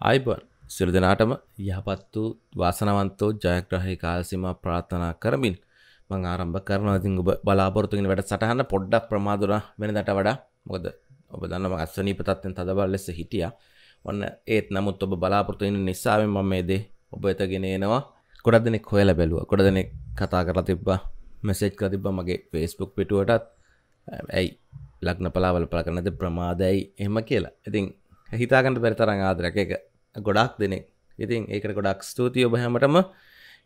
අයිබන් සිරු දෙනාටම යහපත් වූ වාසනවන්තෝ ජයග්‍රහහි කාල්සිම ප්‍රාථනා කරමින් මං ආරම්භ කරන ඉතින් ඔබ බලාපොරතුගෙන වැඩ සටහන්න පොඩ්ඩක් ප්‍රමාදුර වෙන දට වඩා මොකද ඔබ දන්නම අස්වනීපතත්වෙන් තදබල් ලෙස හිටිය. ඔන්න ඒත් නමුත් ඔබ බලාපොරතුවෙන නිසාාවෙන් මම මේ දේ ඔබ එතගෙන එනවා. ගොඩක් දෙනෙක් හොයල බැලුව. ගොඩ දෙනෙක් කතා කරලා තිබ්බා. මෙසේජ් කර තිබ්බ. මගේ ෆේස්බුක් පිටුවටත්. ඇයි ලක්න පලාවල පල කරනද ප්‍රමාදයි එහම කියලා. ඉතින් හිතාගට පැරිතරං ආදරක එක ගොඩක් දෙනෙක්. ඉතින් ඒකට ගොඩක් ස්තුතියි ඔබ හැමටම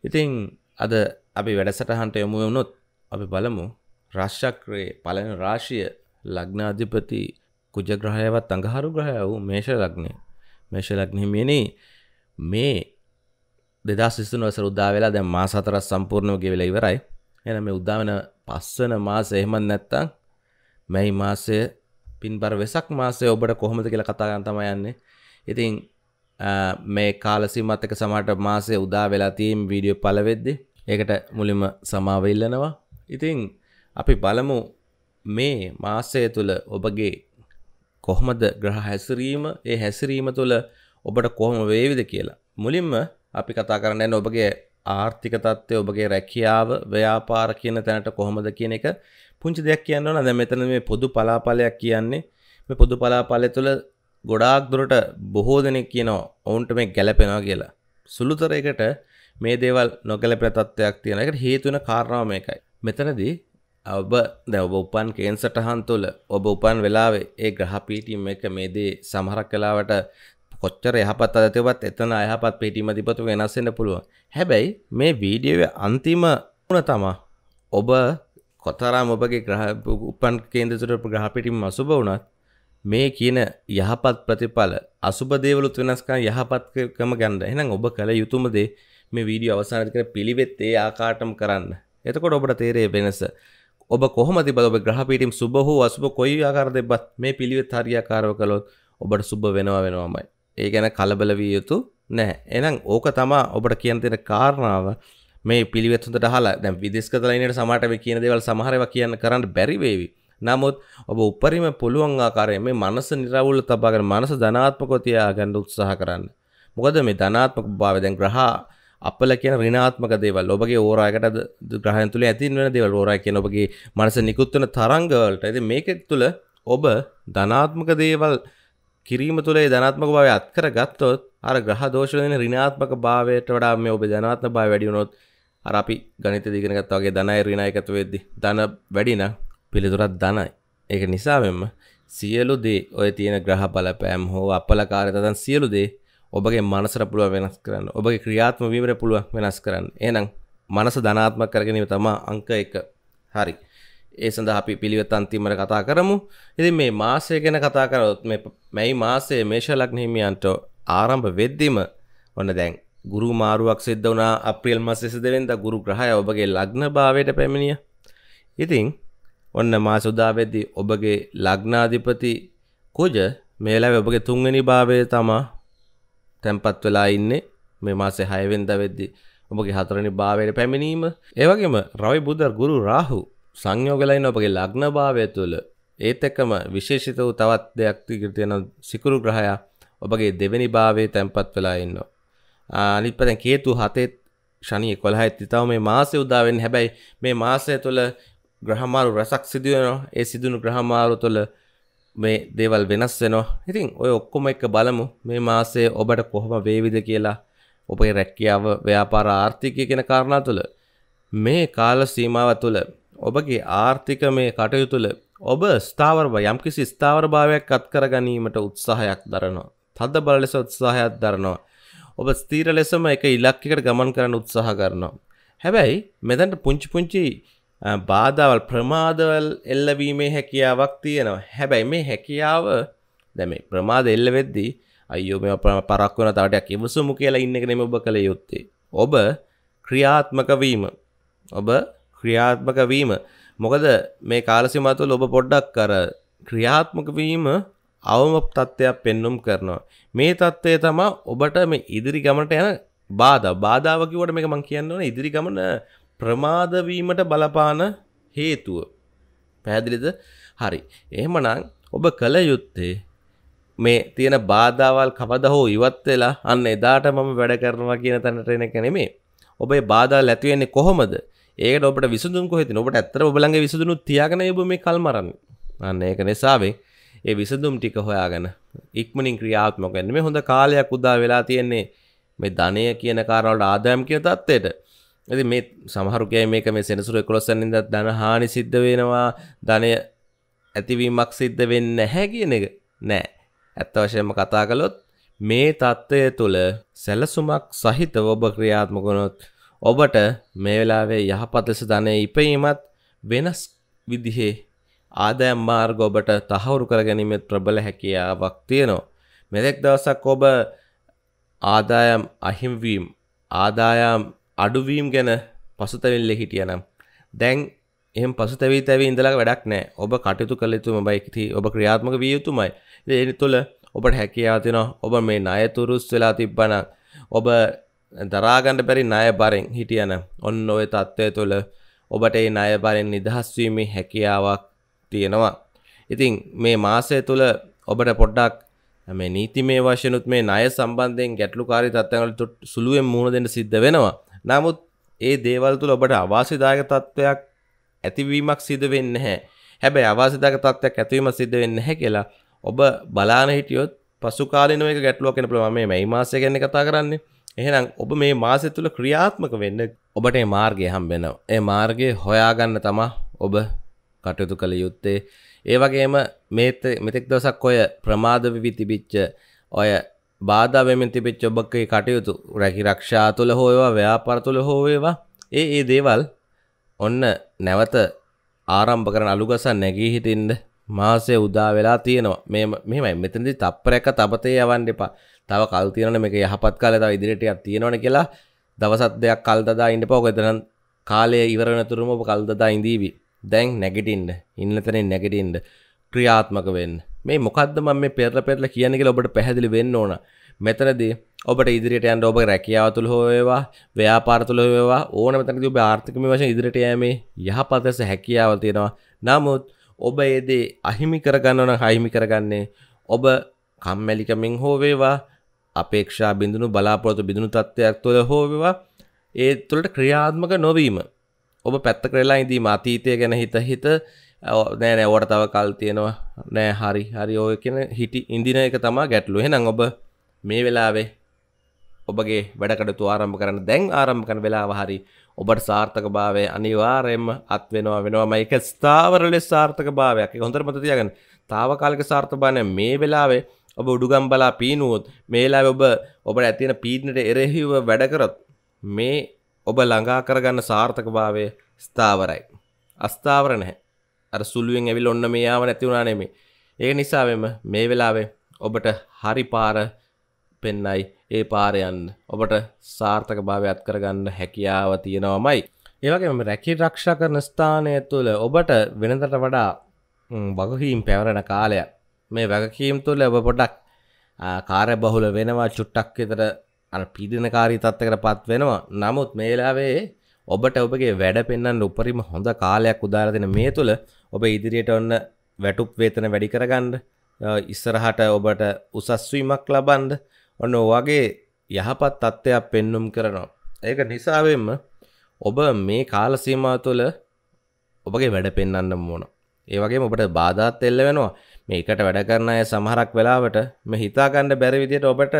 ඉතින් අද අපි වැඩසටහන්ට යොමු වුණොත් අපි බලමු. රශ්චක්‍රයේ පලන රාශිය ලග්නාධිපති කුජග්‍රහයවත් අඟහරු ග්‍රහය වූ මේෂ ලග්නය. මේෂ ලග්නහිමියනේ මේ දෙදා සිස්සුන වසර උදා වෙලා දැන් මාස හතරක් සම්පූර්ණව ගෙවිලා ඉවරයි. එහෙනම් මේ උදා වෙන පස්වන මාස එහෙමත් නැත්තම් මැයි මාසය පින්බර වෙසක් මාසය ඔබට කොහොමද කියලා කතා කරන්න තමයි යන්නේ. ඉතින් මේ කාලසිමත් එක සමට මාසය උදා වෙලා තිීම් වීඩියෝ පලවෙද්දි ඒකට මුලින්ම සමාව ඉල්ලනවා. ඉතින් අපි බලමු මේ මාසය තුළ ඔබගේ කොහොමද ග්‍රහ හැසිරීම ඒ හැසිරීම තුළ ඔබට කොහොම වේවිද කියලා. මුලින්ම අපි කතා කරන්න ඔබගේ ආර්ථික තත්ත්වය ඔබගේ රැකියාව ව්‍යාපාර කියන තැනට කොහොමද කියන එක. පුංචි දෙයක් කියන්න ඕන. දැන් මෙතන මේ පොදු පලාපලයක් කියන්නේ මේ පොදු පලාපලය තුළ ගොඩාක් දුරට බොහෝ දෙනෙක් කියනවා ඔවුන්ට මේ ගැලපෙනවා කියලා. සුළුතරයකට මේ දේවල් නොගැලපෙන තත්ත්වයක් තියෙන එකට හේතු වෙන කාරණාව මේකයි. මෙතනදී ඔබ දැන් ඔබ උපන් කේන්සටහන් තුළ ඔබ උපන් වෙලාවේ ඒ ග්‍රහ පීඨියම එක මේ දේ සමහරක් වෙලාවට කොච්චර යහපත් අද තිබත් එතන අයහපත් පීඨියම තිබතු වෙනස් වෙන්න පුළුවන්. හැබැයි මේ වීඩියෝවේ අන්තිම උන තමා ඔබ කොතරම් ඔබගේ ග්‍රහ උපන් කේන්ද්‍ර තුළ ග්‍රහ පීඨියම අසුබ වුණත් මේ කියන යහපත් ප්‍රතිඵල අසුබ දේවලුත් වෙනස්කම් යහපත්කම ගන්න. එහෙනම් ඔබ කළ යුතුම දේ මේ වීඩියෝ අවසානයේ කර පිළිවෙත් ඒ ආකාරටම කරන්න. එතකොට ඔබට තේරෙයි වෙනස. ඔබ කොහොමද තිබද ඔබ ග්‍රහ පීඨිම් සුබ හෝ අසුබ කොයි ආකාර දෙබ්බත් මේ පිළිවෙත් හරියාකාරව කළොත් ඔබට සුබ වෙනවා වෙනවමයි. ඒ ගැන කලබල විය යුතු නැහැ. එහෙනම් ඕක තමා ඔබට කියන්න තියෙන කාරණාව. මේ පිළිවෙත් හොඳට අහලා දැන් විදේශගත ලයිනේට සමහරට මේ කියන දේවල් සමහර ඒවා කියන්න කරන්න බැරි වේවි. නමුත් ඔබ උපරිම පුළුවන් ආකාරයෙන් මේ මනස නිරවුල් තබාගෙන මනස ධනාත්මකව තියාගන්න උත්සාහ කරන්න. මොකද මේ ධනාත්මක භාවය දැන් ග්‍රහ අපල කියන ඍණාත්මක දේවල් ඔබගේ ඕරායකට ග්‍රහයන් තුල ඇතින් වෙන දේවල් ඕරාය කියන ඔබගේ මනස නිකුත් වෙන තරංග වලට. ඉතින් මේක තුල ඔබ ධනාත්මක දේවල් කිරීම තුළ ඒ ධනාත්මක භාවය අත්කර ගත්තොත් අර ග්‍රහ දෝෂ වෙන ඍණාත්මක භාවයට වඩා මේ ඔබේ ධනාත්මක භාවය වැඩි වුණොත් අර අපි ගණිත දිගෙන ගත්තා වගේ ධනය ඍණ එකතු වෙද්දි ධන වැඩි නම් පිළිතුරත් ධනයි. ඒක නිසාවෙන්ම සියලු දේ ඔය තියෙන ග්‍රහ බලපෑම් හෝ අපලකාරතතන් සියලු දේ ඔබගේ මනසට පුළුව වෙනස් කරන්න. ඔබගේ ක්‍රියාත්ම වීමට පුළුව වෙනස් කරන්න. එනම් මනස ධනාත්ම කරගෙනීම තමා අංක එක. හරි. ඒ සඳහා අපි පිළිවෙත් අන්තිමට කතා කරමු. ඉතින් මේ මාසය ගැන කතා කරොත් මේ මැයි මාසයේ මේෂ ලග්නහිමියන්ට ආරම්භ වෙද්දිම ඔන්න දැන් ගුරු මාරුවක් සිද්ධ වුණා. අප්‍රියල් මාසයේ සිදුවෙන්ද ගුරු ග්‍රහය ඔබගේ ලග්න භාවයට පැමිණිය. ඉතින් ඔන්න මාස උදා වෙද්දී ඔබගේ ලග්නාධිපති කුජ මේ වෙලාවේ ඔබගේ තුන්වෙනි භාවය තමා තැන්පත් වෙලා ඉන්නේ. මේ මාසේ 6 වෙනිදා වෙද්දී ඔබගේ හතරවෙනි භාවයට පැමිණීම. ඒ වගේම රවි බුධ ගුරු රාහු සංයෝගලා ඉන්න ඔබගේ ලග්න භාවය තුළ ඒත් එක්කම විශේෂිත වූ තවත් දෙයක් තියෙන සිකුරු ග්‍රහයා ඔබගේ දෙවෙනි භාවයේ තැන්පත් වෙලා ඉන්නවා. අනිත් පැත්තෙන් කේතු හතේ ශනි 11 තව මේ මාසෙ උදා වෙන්නේ. හැබැයි මේ මාසය තුළ ග්‍රහමාරු රැසක් සිදුවෙනවා. ඒ සිදුණු ග්‍රහමාරු තුළ මේ දේවල් වෙනස් වෙනවා. ඉතින් ඔය ඔක්කොම එක බලමු. මේ මාසයේ ඔබට කොහොම වේවිද කියලා. ඔබේ රැකියාව ව්‍යාපාර ආර්ථිකය කියන කාරණා තුළ. මේ කාල සීමාව තුළ ඔබගේ ආර්ථික මේ කටයුතු තුළ ඔබ ස්ථාවර යම්කිසි ස්ථාවර භාවයක් අත් කර ගැනීමට උත්සාහයක් දරනවා. තද බල ලෙස උත්සාහයක් දරනවා. ඔබ ස්ථීර ලෙසම එක ඉලක්කයකට ගමන් කරන්න උත්සාහ කරනවා. හැබැයි මෙතැන්ට පුංචි පුංචි බාධවල් ප්‍රමාදවල් එල්ලවීමේ හැකියාවක් තියෙනවා. හැබැයි මේ හැකියාව දැමේ ප්‍රමාද එල්ල වෙද්දී අයෝ මෙ පරක් වන තටයක් ඉවසුමු කියලා ඉන්න නෙම ඔබ කළ යුත්තේ. ඔබ ක්‍රියාත්මක වීම. ඔබ ක්‍රියාත්මක වීම. මොකද මේ කාලසිමතුල් ඔබ පොඩ්ඩක් කර ක්‍රියාත්මක වීම අවම තත්ත්වයක් පෙන්නුම් කරනවා. මේ තත්ත්වය තමා ඔබට මේ ඉදිරි ගමට යන බාධ. බාධාවකිවට මේක මං කියන්න ඕන. ඉදිරි ගමන ප්‍රමාදවීමට බලපාන හේතුව. පැහැදිලිද? හරි. එහෙමනම් ඔබ කළ යුත්තේ මේ තියෙන බාධාවල් කවද හෝ ඉවත් වෙලා අන්න එදාට මම වැඩ කරනවා කියන තැනට එන එක නෙමේ ඔබේ බාධා ඇතිවෙන්නේ කොහොමද? ඒකට ඔබට විසඳුම් කොහෙති ඔබට ඇත්තර ඔබලගේ විසඳුණු තියාගෙන ඔබ මේ කල්මරන්න. අන්න ඒක නිසාවේ ඒ විසඳුම් ටික හොයාගෙන ඉක්මනින් ක්‍රියාත්මක වෙන්න. මේ හොඳ කාලයක් උදා වෙලා තියෙන්නේ මේ ධනය කියන කාරවලට ආදායම් කියන තත්ත්වයට. ඉතින් මේ සමහරු කියයි මේක මේ සෙනසුරු 11 වෙනින්දා ධන හානි සිද්ධ වෙනවා ධනය ඇතිවීමක් සිද්ධ වෙන්නේ නැහැ කියන එක නෑ ඇත්ත වශයෙන්ම කතා කළොත් මේ තත්ත්වය තුළ සැලසුමක් සහිතව ඔබ ක්‍රියාත්මක වුණොත් ඔබට මේ වෙලාවේ යහපත් ලෙස ධනය ඉපයීමත් වෙනස් විදිහේ ආදායම් මාර්ග ඔබට තහවුරු කර ගැනීමේ ප්‍රබල හැකියාවක් තියෙනවා. මෙතෙක් දවසක් ඔබ ආදායම් අහිම්වීම් ආදායම් අඩුවීම් ගැන පසුතැවිල්ල හිටියනම් දැන් එහම පසුතැවී තැවී ඉඳලා වැඩක් නෑ ඔබ කටයුතු කළ යුතුම බයිති ඔබ ක්‍රියාත්මක විය යුතුමයි ඒ තුළ ඔබට හැකියාව තියෙනවා ඔබ මේ ණය තුරුස් වෙලා තිබ්බනම් ඔබ දරාගන්න බැරි ණය බරෙන් හිටියන ඔන්න ඔය තත්ත්වය තුළ ඔබට ඒ ණය බරෙන් නිදහස් වීමේ හැකියාවක් තියෙනවා. ඉතින් මේ මාසය තුළ ඔබට පොඩ්ඩක් මේ නීතිමය වශයනුත් මේ ණය සම්බන්ධයෙන් ගැටලුකාරී තත්ත්වවලට සුළුවෙන් මුහුණ දෙන්න සිද්ධ වෙනවා. නමුත් ඒ දේවල් තුළ ඔබට අවාසිදායක තත්ත්වයක් ඇතිවීමක් සිදු වෙන්නේ නැහැ. හැබැයි අවාසිදායක තත්ත්වයක් ඇතිවීමක් සිද්ධ වෙන්නේ නැහැ කියලා ඔබ බලාන හිටියොත් පසු කාලිනව එක ගැටලුවක් වෙන පුළුවන්. මේ මේ මාසය ගැන කතා කරන්නේ. එහෙනම් ඔබ මේ මාසය තුල ක්‍රියාත්මක වෙන්න ඔබට මේ මාර්ගය හම්බ වෙනවා. ඒ මාර්ගය හොයාගන්න තමයි ඔබ කටයුතු කළ යුත්තේ. ඒ වගේම මේ මෙතෙක් දවසක් ඔය ප්‍රමාද වෙවි තිබිච්ච ඔය බාධා වෙමින් තිබිච්ච ඔබගේ කටයුතු රැකි රක්ෂා තුළ හෝ ඒවා ව්‍යාපාර තුළ හෝ ඒවා ඒ ඒ දේවල් ඔන්න නැවත ආරම්භ කරන අලුගසන් නැගී හිටින්න මාසය උදා වෙලා තියෙනවා. මේ මෙමයි මෙතනදි තප්පරැක තබතේ යවන්න එපා. තව කල් තියෙනවනේ මේක යහපත් කාලේ තව ඉදිරියට ටිකක් තියෙනවනේ කියලා දවසක් දෙයක් කල් දදා ඉන්න එපා. ඔක එතන කාලය ඉවර වෙනතුරුම ඔබ කල් දදා ඉඳීවි. දැන් නැගිටින්න. ඉන්න තැනින් නැගිටින්න. ක්‍රියාත්මක වෙන්න. මේ මොකද්ද මම මේ පෙරලා පෙරලා කියන්නේ කියලා ඔබට පැහැදිලි වෙන්න ඕන. මෙතනදී ඔබට ඉදිරියට යන්න ඔබ රැකියාව තුළ හෝ වේවා ව්‍යාපාර තුළ වේවා ඕනම තැනකදී ඔබ ආර්ථිකමය වශයෙන් ඉදිරියට යෑමේ යහපත් ලෙස හැකියාව තියෙනවා. නමුත් ඔබ ඒ දේ අහිමි කරගන්න නම් අහිමි කරගන්නේ ඔබ කම්මැලිකමින් හෝ වේවා අපේක්ෂා බිඳුණු බලාපොරොත්තු බිඳුණු තත්ත්වයක් තුළ හෝ වේවා ඒ තුළට ක්‍රියාත්මක නොවීම. ඔබ පැත්ත කරලා ඉදීම අතීතය ගැන හිත හිත නෑ නෑ ඕට තව කල් තියෙනවා නෑ හරි හරි ඔය කියන හිටි ඉන්දින එක තමා ගැටලු එහෙනම් ඔබ මේ වෙලාවේ ඔබගේ වැඩකටතු ආරම්භ කරන්න දැන් ආරම්භ කරන වෙලාව හරි ඔබට සාර්ථක භාවය අනිවාර්යෙන්ම අත් වෙනවා වෙනවාම එක ස්ථාවර ලෙස සාර්ථක භාවයක් ඒක හොඳට මතක තියාගන්න. తాවකාලික සාර්ථක භාවය මේ වෙලාවේ ඔබ උඩුගම් බලා පීනුවොත් මේ වෙලාවේ ඔබ ඔබට ඇති වෙන පීඩනට එරෙහිව වැඩ කරොත් මේ ඔබ ළඟා කරගන්න සාර්ථක භාවය ස්ථාවරයි. අස්ථාවර නැහැ. අර සුළුවෙන් ඇවිල්ලා ඔන්න මේ යාම නැති වුණා නෙමෙයි. ඒක නිසාවෙම මේ වෙලාවේ ඔබට හරි පාර පෙන්නයි ඒ පාර යන්න ඔබට සාර්ථක භාවයක් කරගන්න හැකියාව තියෙනවමයි. ඒ වගේම රැකී රක්ෂා කරන ස්ථානය තුළ ඔබට වෙනදට වඩා වගකීම් පැවරෙන කාලයක් මේ වගකීම් තුළ ඔබ පොඩක් කාර්ය බහුල වෙනවා චුට්ටක් විතර අර පීඩනකාරී තත්ත්වයකට පත් වෙනවා. නමුත් මේ වෙලාවේ ඔබට ඔබගේ වැඩ පෙන්වන්න උපරිම හොඳ කාලයක් උදාර දෙන මේ තුළ ඔබ ඉදිරියට ඔන්න වැටුප් වේතන වැඩි කරගන්න ඉස්සරහට ඔබට උසස් වීමක් ලබන්න ඔන්න වගේ යහපත් තත්ත්වයක් පෙන්නුම් කරනවා. ඒක නිසාවෙන්ම ඔබ මේ කාල සීමාව තුළ ඔබගේ වැඩ පෙන්වන්න ඕන. ඒ වගේම ඔබට බාධාත් එල්ල වෙනවා. මේකට වැඩ කරන අය සමහරක් වෙලාවට මේ හිතා ගන්න බැරි විදිහට ඔබට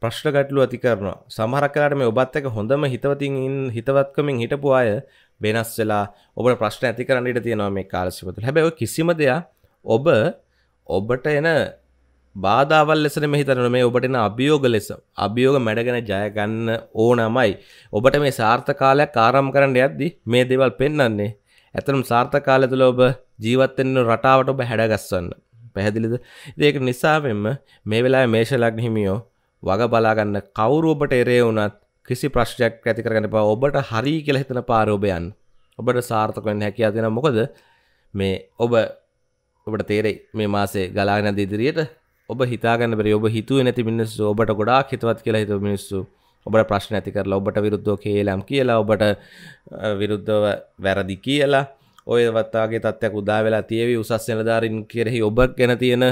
ප්‍රශ්න ගැටලු ඇති කරනවා. සමහරක් වෙලාවට මේ ඔබත් එක්ක හොඳම හිතවතින් හිතවත්කමින් හිටපු අය වෙනස් වෙලා ඔබට ප්‍රශ්න ඇති කරන්න ඉඩ තියෙනවා මේ කාල සීමාව තුළ. හැබැයි ඔය කිසිම දෙයක් ඔබ ඔබට එන බාධාවල් ලෙසන මෙහිතරන මේ ඔබටන අභියෝග ලෙස අභියෝග මැඩගෙන ජයගන්න ඕනමයි. ඔබට මේ සාර්ථකාලයක් ආරම් කරන්න යද්දි මේ දෙවල් පෙන්න්නන්නේ ඇතනම් සාර්ථකාල තුළ ඔබ ජීවත්තෙන්න්න රටාවට ඔබ හැඩගස්වන්න පැහැදිලිද? ඒක නිසාවෙන්ම මේ වෙලා මේශලක් හිමියෝ වග බලාගන්න කවුරු ඔබට එරේ වුනත් කිසි ප්‍රශ්යක් ඇති කරගන්න පා ඔබට හරි කියල හිතන පාරෝභයන් ඔබට සාර්ථකවෙන් හැකි අතින මොකද මේ ඔබ ඔබට තේරෙයි. මේ මාසේ ගලාගෙන දිදිරියට ඔබ හිතාගන්න බැරි ඔබ හිතුවේ නැති මිනිස්සු ඔබට ගොඩාක් හිතවත් කියලා හිතුව මිනිස්සු. ඔබට ප්‍රශ්න ඇති කරලා ඔබට විරුද්ධව කේලම් කියලා ඔබට විරුද්ධව වැරදි කියලා. ඔය වත්තාගේ තත්ත්වයක් උදා වෙලා තියවි උසස් නිලධාරින් කෙරෙහි ඔබ ගැන තියෙන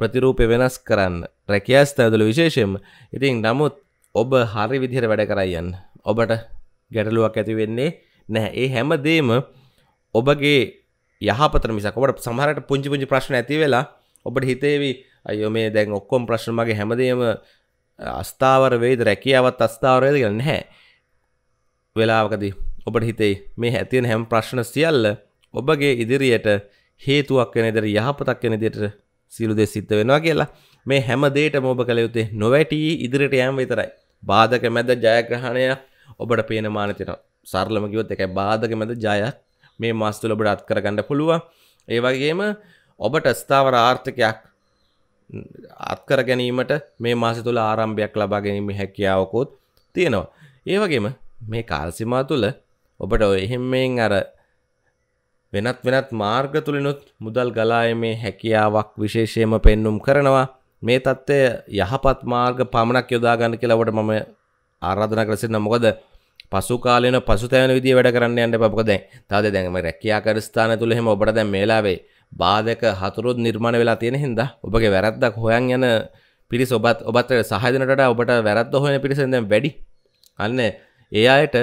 ප්‍රතිරූපය වෙනස් කරන්න. රැකියස් තැදල විශේෂයෙන්ම. ඉතින් නමුත් ඔබ හරි විදිහට වැඩ කරයියන්න ඔබට ගැටලුවක් ඇති වෙන්නේ නැහැ. ඒ හැම දේම ඔබගේ යහපත මිසක ඔබට සමහරට පුංචි පුංචි ප්‍රශ්න ඇති වෙලා ඔබට හිතේවි අයෝ මේ දැන් ඔක්කොම් ප්‍රශ්න මගේ හැමදේම අස්ථාවර වේද රැකියාවත් අස්ථාවරයද කියලා නැහැ. වෙලාවකදී ඔබට හිතේ මේ ඇතියෙන හැම ප්‍රශ්න සියල්ල ඔබගේ ඉදිරියට හේතුවක් වෙන ඉදිරි යහපතක් වෙන විදිහට සියලු දේ සිද්ධ වෙනවා කියලා. මේ හැම දෙයකම ඔබ කළ යුත්තේ නොවැටි ඉදිරියට යෑම විතරයි. බාධක මැද ජයග්‍රහණය ඔබට පේන මාන තියෙනවා. සරලම කිව්වොත් ඒකයි බාධක මැද ජයක් මේ මාස තුල ඔබට අත් කරගන්න පුළුවන්. ඒ වගේම ඔබට ස්ථාවර ආර්ථිකයක් අත්කර ගැනීමට මේ මාස තුළ ආරම්භයක් ලබා ගැනීම හැකියාවකොත් තියෙනවා. ඒ වගේම මේ කාල්සිමා තුළ ඔබට එහෙම්මෙන් අර වෙනත් වෙනත් මාර්ග තුළිනුත් මුදල් ගලායමේ හැකියාවක් විශේෂයම පෙන්නුම් කරනවා මේ තත්ත්වය යහපත් මාර්ග පමණක් යොදාගන්න කියලාවට මම ආරාධනා කරසින්න මොකද පසු කාලන පසුතැවන විදි වැඩ කරන්න යන්න පපක දැන් තාද දැන්ම රැකයා කරස්ථාන තුළ හෙම ඔබට දැන් මේලාවේ බාධක හතුරුත් නිර්මාණ වෙලා තියෙන හින්දා ඔබගේ වැරද්දක් හොයන් යන පිරිස ඔබත් ඔබත් සහදනට ඔබට වැරද්ද හොයන පිරිසෙන් දැන් වැඩි. අන්න ඒ අයට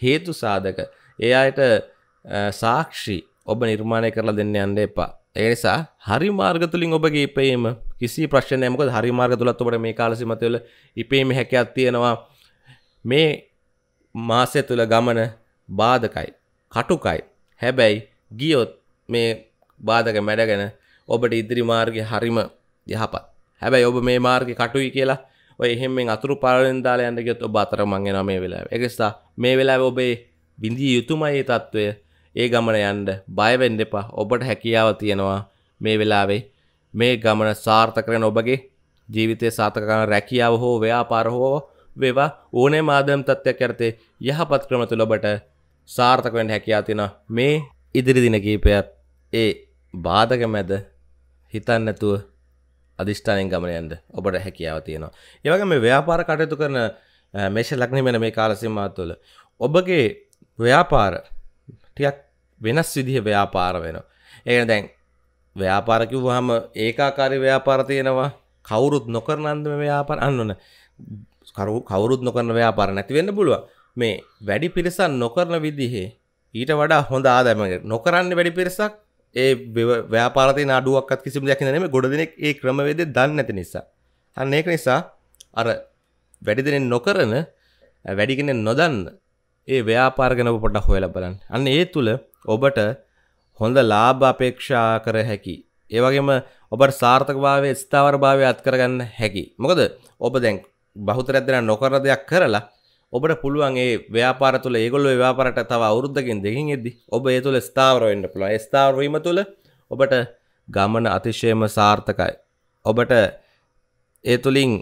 හේතු සාධක. ඒ අයට සාක්ෂි ඔබ නිර්මාණය කරලා දෙන්න යන්න එපා. ඒනිසා හරි මාර්ගතුලින් ඔබගේ ඉපේම කිසි ප්‍රශ්නයමක හරි මාර්ග තුළත් ඔබට මේ කාලසිමතුවල ඉපේම හැකයක් තියෙනවා මේ මාසය තුළ ගමන බාධකයි කටුකයි හැබැයි ගියොත් මේ බාධක මැඩගෙන ඔබට ඉදිරි මාර්ගය හරිම යහපත් හැබැයි ඔබ මේ මාර්ගය කටුයි කියලා ඔය එහෙමෙන් අතුරු පාලෙන් දාලා යන්න ගියොත් ඔබ අතරමං වෙනවා මේ වෙලාවේ. ඒ නිසා මේ වෙලාවේ ඔබේ විඳිය යුතුමයි මේ తত্ত্বය. ඒ ගමන යන්න බය වෙන්න එපා. ඔබට හැකියාව තියෙනවා මේ වෙලාවේ මේ ගමන සාර්ථක කරන ඔබගේ ජීවිතය සාර්ථක කරන රැකියාව හෝ ව්‍යාපාර හෝ වේවා ඕනෑම ආදම් තත්ත්වයක් යටතේ යහපත් ක්‍රම තුළ ඔබට සාර්ථක වෙන්න හැකියාව තියෙනවා. මේ ඉදිරි දින කීපයක් ඒ බාධක මැද හිතන්න නැතුව අධිෂ්ඨානයෙන් ගමන යන්න ඔබට හැකියාව තියෙනවා. ඒ වගේම මේ ව්‍යාපාර කටයුතු කරන මේෂ ලග්නෙ වෙන මේ කාල සීමාව තුළ ඔබගේ ව්‍යාපාර ටිකක් වෙනස් විදිහේ ව්‍යාපාර වෙනවා. ඒ කියන්නේ දැන් ව්‍යාපාර කිව්වහම ඒකාකාරී ව්‍යාපාර තියෙනවා. කවුරුත් නොකරන අන්දම ව්‍යාපාර අන්න ඕන. කවුරුත් නොකරන ව්‍යාපාර නැති වෙන්න පුළුවන්. මේ වැඩි පිරිසක් නොකරන විදිහේ ඊට වඩා හොඳ ආදායමක් නොකරන්න වැඩි පිරිසක් ඒ ව්‍යාපාරතය අඩුවක්ත් කිසිම දෙයක් නෙම ගොඩ දෙනෙක් ඒ ක්‍රමවේද දන්න නැති නිසා අන්න ඒක නිසා අර වැඩි දෙනෙන් නොකරන වැඩිගෙන නොදන්න ඒ ව්‍යාපාර්ගෙන පොට හොයල බලන්න. අන්න ඒ තුළ ඔබට හොඳ ලාභ අපේක්ෂා කර හැකි. ඒවගේම ඔබට සාර්ථකභාවය ස්ථාවර භාවය අත්කරගන්න හැකි. මොකද ඔබ දැන් බහුතරැදෙන නොකර දෙයක් කරලා ඔබට පුළුවන් ඒ ව්‍යාපාර තුළ ඒගොල්ල ව්‍යාපාරට තව අවුරුද්දකින් දෙකින් එද්දි ඔබ ඒ තුළ ස්ථාවර වෙන්න පුළුවන්. ස්ථාවර වීම තුළ ඔබට ගමන අතිශයම සාර්ථකයි. ඔබට ඒ තුළින්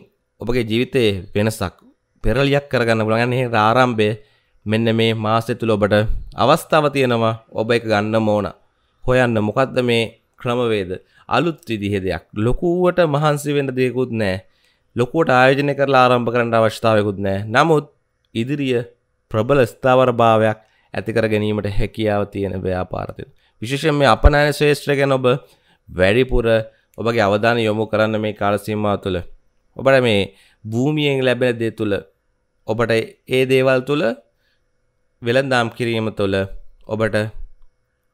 ඔබගේ ජීවිතයේ වෙනසක් පෙරලියක් කරගන්න පුළුවන්. ඒ ආරම්භයේ මෙන්න මේ මාසෙ තුල ඔබට අවස්ථාව තියෙනවා ඔබ එක ගන්න ඕන. හොයන්න මොකද්ද මේ ක්‍රමවේද? අලුත් විදිහේ දෙයක්. ලොකුවට මහන්සි වෙන්න දෙයක්වත් නැහැ. ලොකුවට ආයෝජනය කරලා ආරම්භ කරන්න අවශ්‍යතාවයකුත් නැහැ. නමුත් ඉදිරිය ප්‍රබල ස්ථාවර භාවයක් ඇතිකර ගැනීමට හැකියාව තියෙන ව්‍යාපාරතිය. විශේෂයෙන් මේ අපනෑන ශ්‍රේෂ්ත්‍ර ගැන ඔබ වැඩිපුර ඔබගේ අවධාන යොමු කරන්න මේ කාලසීමාව තුළ. ඔබට මේ භූමියෙන් ලැබෙන දේ තුළ ඔබට ඒ දේවල් තුළ වෙළඳාම් කිරීම තුළ ඔබට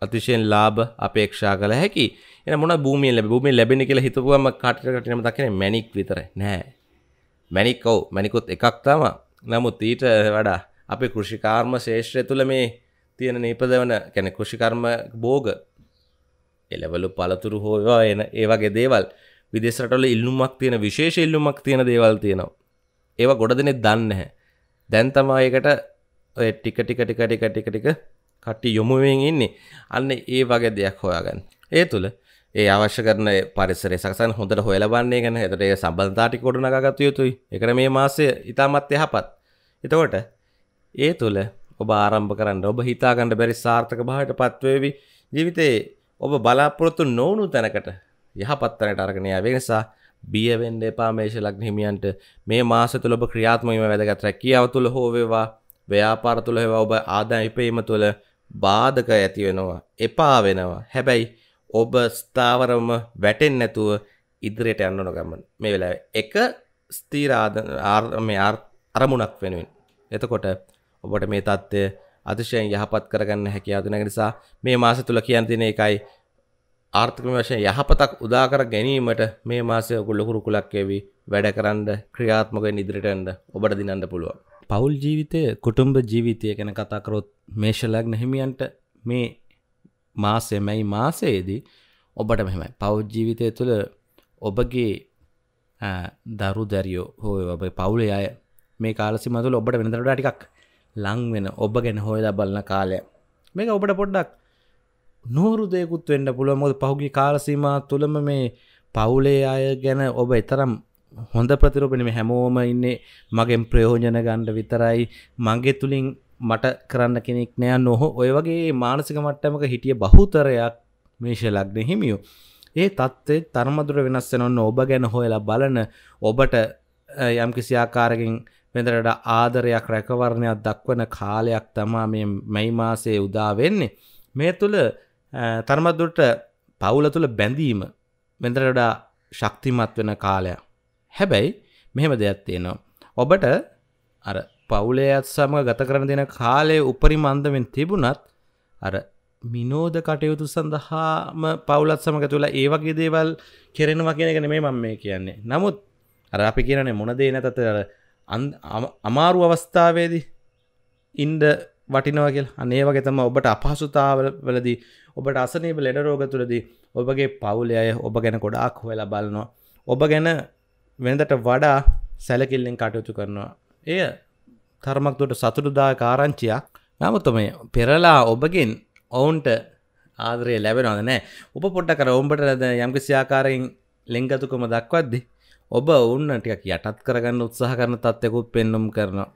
අතිශයෙන් ලාභ අපේක්ෂා කළ හැකි. එන මොන භූමිය ලැබ භූමිය ලැබෙන කියලා හිතපුවම කටට කටනම දකින මැණික් විතරයි. නෑ. මැණික් ඔව් මැණිකුත් එකක් තමයි. නමුත් ඊට වඩා අපේ කෘෂිකාර්ම ශේෂත්‍රය තුළ මේ තියෙන නිපදවන කැන කෘෂිකර්ම බෝග එලවලු පළතුරු හෝවා එන ඒ වගේ දේවල් විදෙසටල ඉල්ලුමක් තියෙන විශේෂ ඉල්ලුමක් තියෙන දේවල් තියෙනවා. ඒවා ගොඩ දෙනෙ දන්න හැ දැන් තමායකට ඔය ටික ටික ටික ටික ටික ටික කට්ටි යොමුවෙන් ඉන්නේ. අන්න ඒ වගේ දෙයක් හොයාගන්න. ඒ තුළ ඒ අවශ්‍ය කරන පරිසරය සකසන් හොඳට හොයලබන්නේ ගැන. එතට ඒ සබඳතාටි කොඩු නගත යුතුයි. එකට මේ මාසය ඉතාමත් යහපත්. එතකොට ඒ තුළ ඔබ ආරම්භ කරන්න ඔබ හිතාගණඩ බැරි සාර්ථක භාවට පත්වේවි ජීවිතේ ඔබ බලාපොරොත්තු නොවනු තැනකට යහපත්තනට අරගෙනය වෙනසා බියවෙන්ඩ එපා. මේශ ලක්න හිමියන්ට මේ මාස තුළ ඔබ ක්‍රියාත්මීම වැදගත්. රැකියාව තුළ හෝවේවා ව්‍යාපාර තුළ හෙවා ඔබ ආදා ඉපීම තුළ බාධක ඇති වෙනවා එපා වෙනවා. හැබැයි ඔබ ස්ථාවරම වැටෙන් නැතුව ඉදිරියට යන්නන ගමන්. මේ වෙලා එක ස්තීරාද මේ අරමුණක් වෙනුවෙන්. එතකොට ඔබට මේ තත්ත්වය අතිශයෙන් යහපත් කරගන්න හැකියාව දෙන නිසා මේ මාස තුල කියන්න තියෙන එකයි ආර්ථික වශයෙන් යහපතක් උදා කර ගැනීමට මේ මාසය ඔගොල්ලෝ ලොකු රුකුලක් වේවි වැඩ කරන්න ක්‍රියාත්මක වෙන්න ඉදිරියට යන්න ඔබට දිනන්න පුළුවන්. පෞල් ජීවිතය කුටුම්බ ජීවිතය ගැන කතා කරොත් මේෂ ලග්න හිමියන්ට මේ මාසය මැයි මාසයේදී ඔබට මෙහෙමයි. පෞල් ජීවිතය තුළ ඔබගේ දරු දැරියෝ හෝ ඔබ පවුලේ අය මේ කාලසිම තුළ ඔබට වෙනදට ටිකක් ලං වෙන ඔබ ගැන හොයලා බලන කාලය මේක ඔබට පොඩ්ඩක් නෝරු දෙයකුත් වෙන්න පුළුව මොද පහුගේ කාලසීම තුළම මේ පවුලේ අය ගැන ඔබ එතරම් හොඳ ප්‍රතිරෝපෙනම හැමෝම ඉන්නේ මගෙන් ප්‍රයෝජන ගණ්ඩ විතරයි. මගේ තුළින් මට කරන්න කෙනෙක් නෑ. නොහො ඔය වගේ මානසික මට්ටමක හිටිය බහුතරයක් මේෂ ලක්න හිමියෝ. ඒ තත්ත්ේ තරමදුර වෙනස්සෙන ඔන්න ඔබ ගැන හොයලා බලන ඔබට යම් කිසි ආකාරකින් මෙදරට ආදරයක් රැකවරණයක් දක්වන කාලයක් තමා මේ මැයි මාසේ උදා වෙන්නේ. මේ තුළ තරමත්දුරට පවුල තුළ බැඳීම මෙදරඩා ශක්තිමත් වෙන කාලයක්. හැබැයි මෙහෙම දෙයක් තියෙනවා. ඔබට අර පවුලයත් සමඟ ගත කරන දෙන කාලය උපරි මන්දමෙන් තිබුණත් අර මිනෝද කටයුතු සඳහාම පවුලත් සමඟ තුළ ඒ වගේ දේවල් කෙරෙනවා කියන ගැන මේ මම මේ කියන්නේ. නමුත් අර අපි කියනේ මොනදේ නැතත අමාරු අවස්ථාවේදී ඉන්ඩ වටිනවගල් අනේ වගේ තම ඔබට අපහසුතාවලදී ඔබට අසනීප ලෙඩරෝග තුළදී ඔබගේ පවුලය අය ඔබ ගැන ගොඩාක් හොයලා බලනවා. ඔබ ගැන වෙනදට වඩා සැලකිල්ලෙන් කටයුතු කරනවා. එය තරමක්තුට සතුටුදා කාරංචියක් නමුත්ත මේ පෙරලා ඔබගෙන් ඔවුන්ට ආදරය ලැබෙනවද නෑ. ඔබ පොට්ට කර ඔම්බට ලද යම්කිසියාකාරයෙන් ලෙංගතුකම දක්වද්දි ඔබ ඔවුන්න ටික යටත් කරගන්න උත්සාහ කරන තත්යකුත් පෙන්නුම් කරනවා.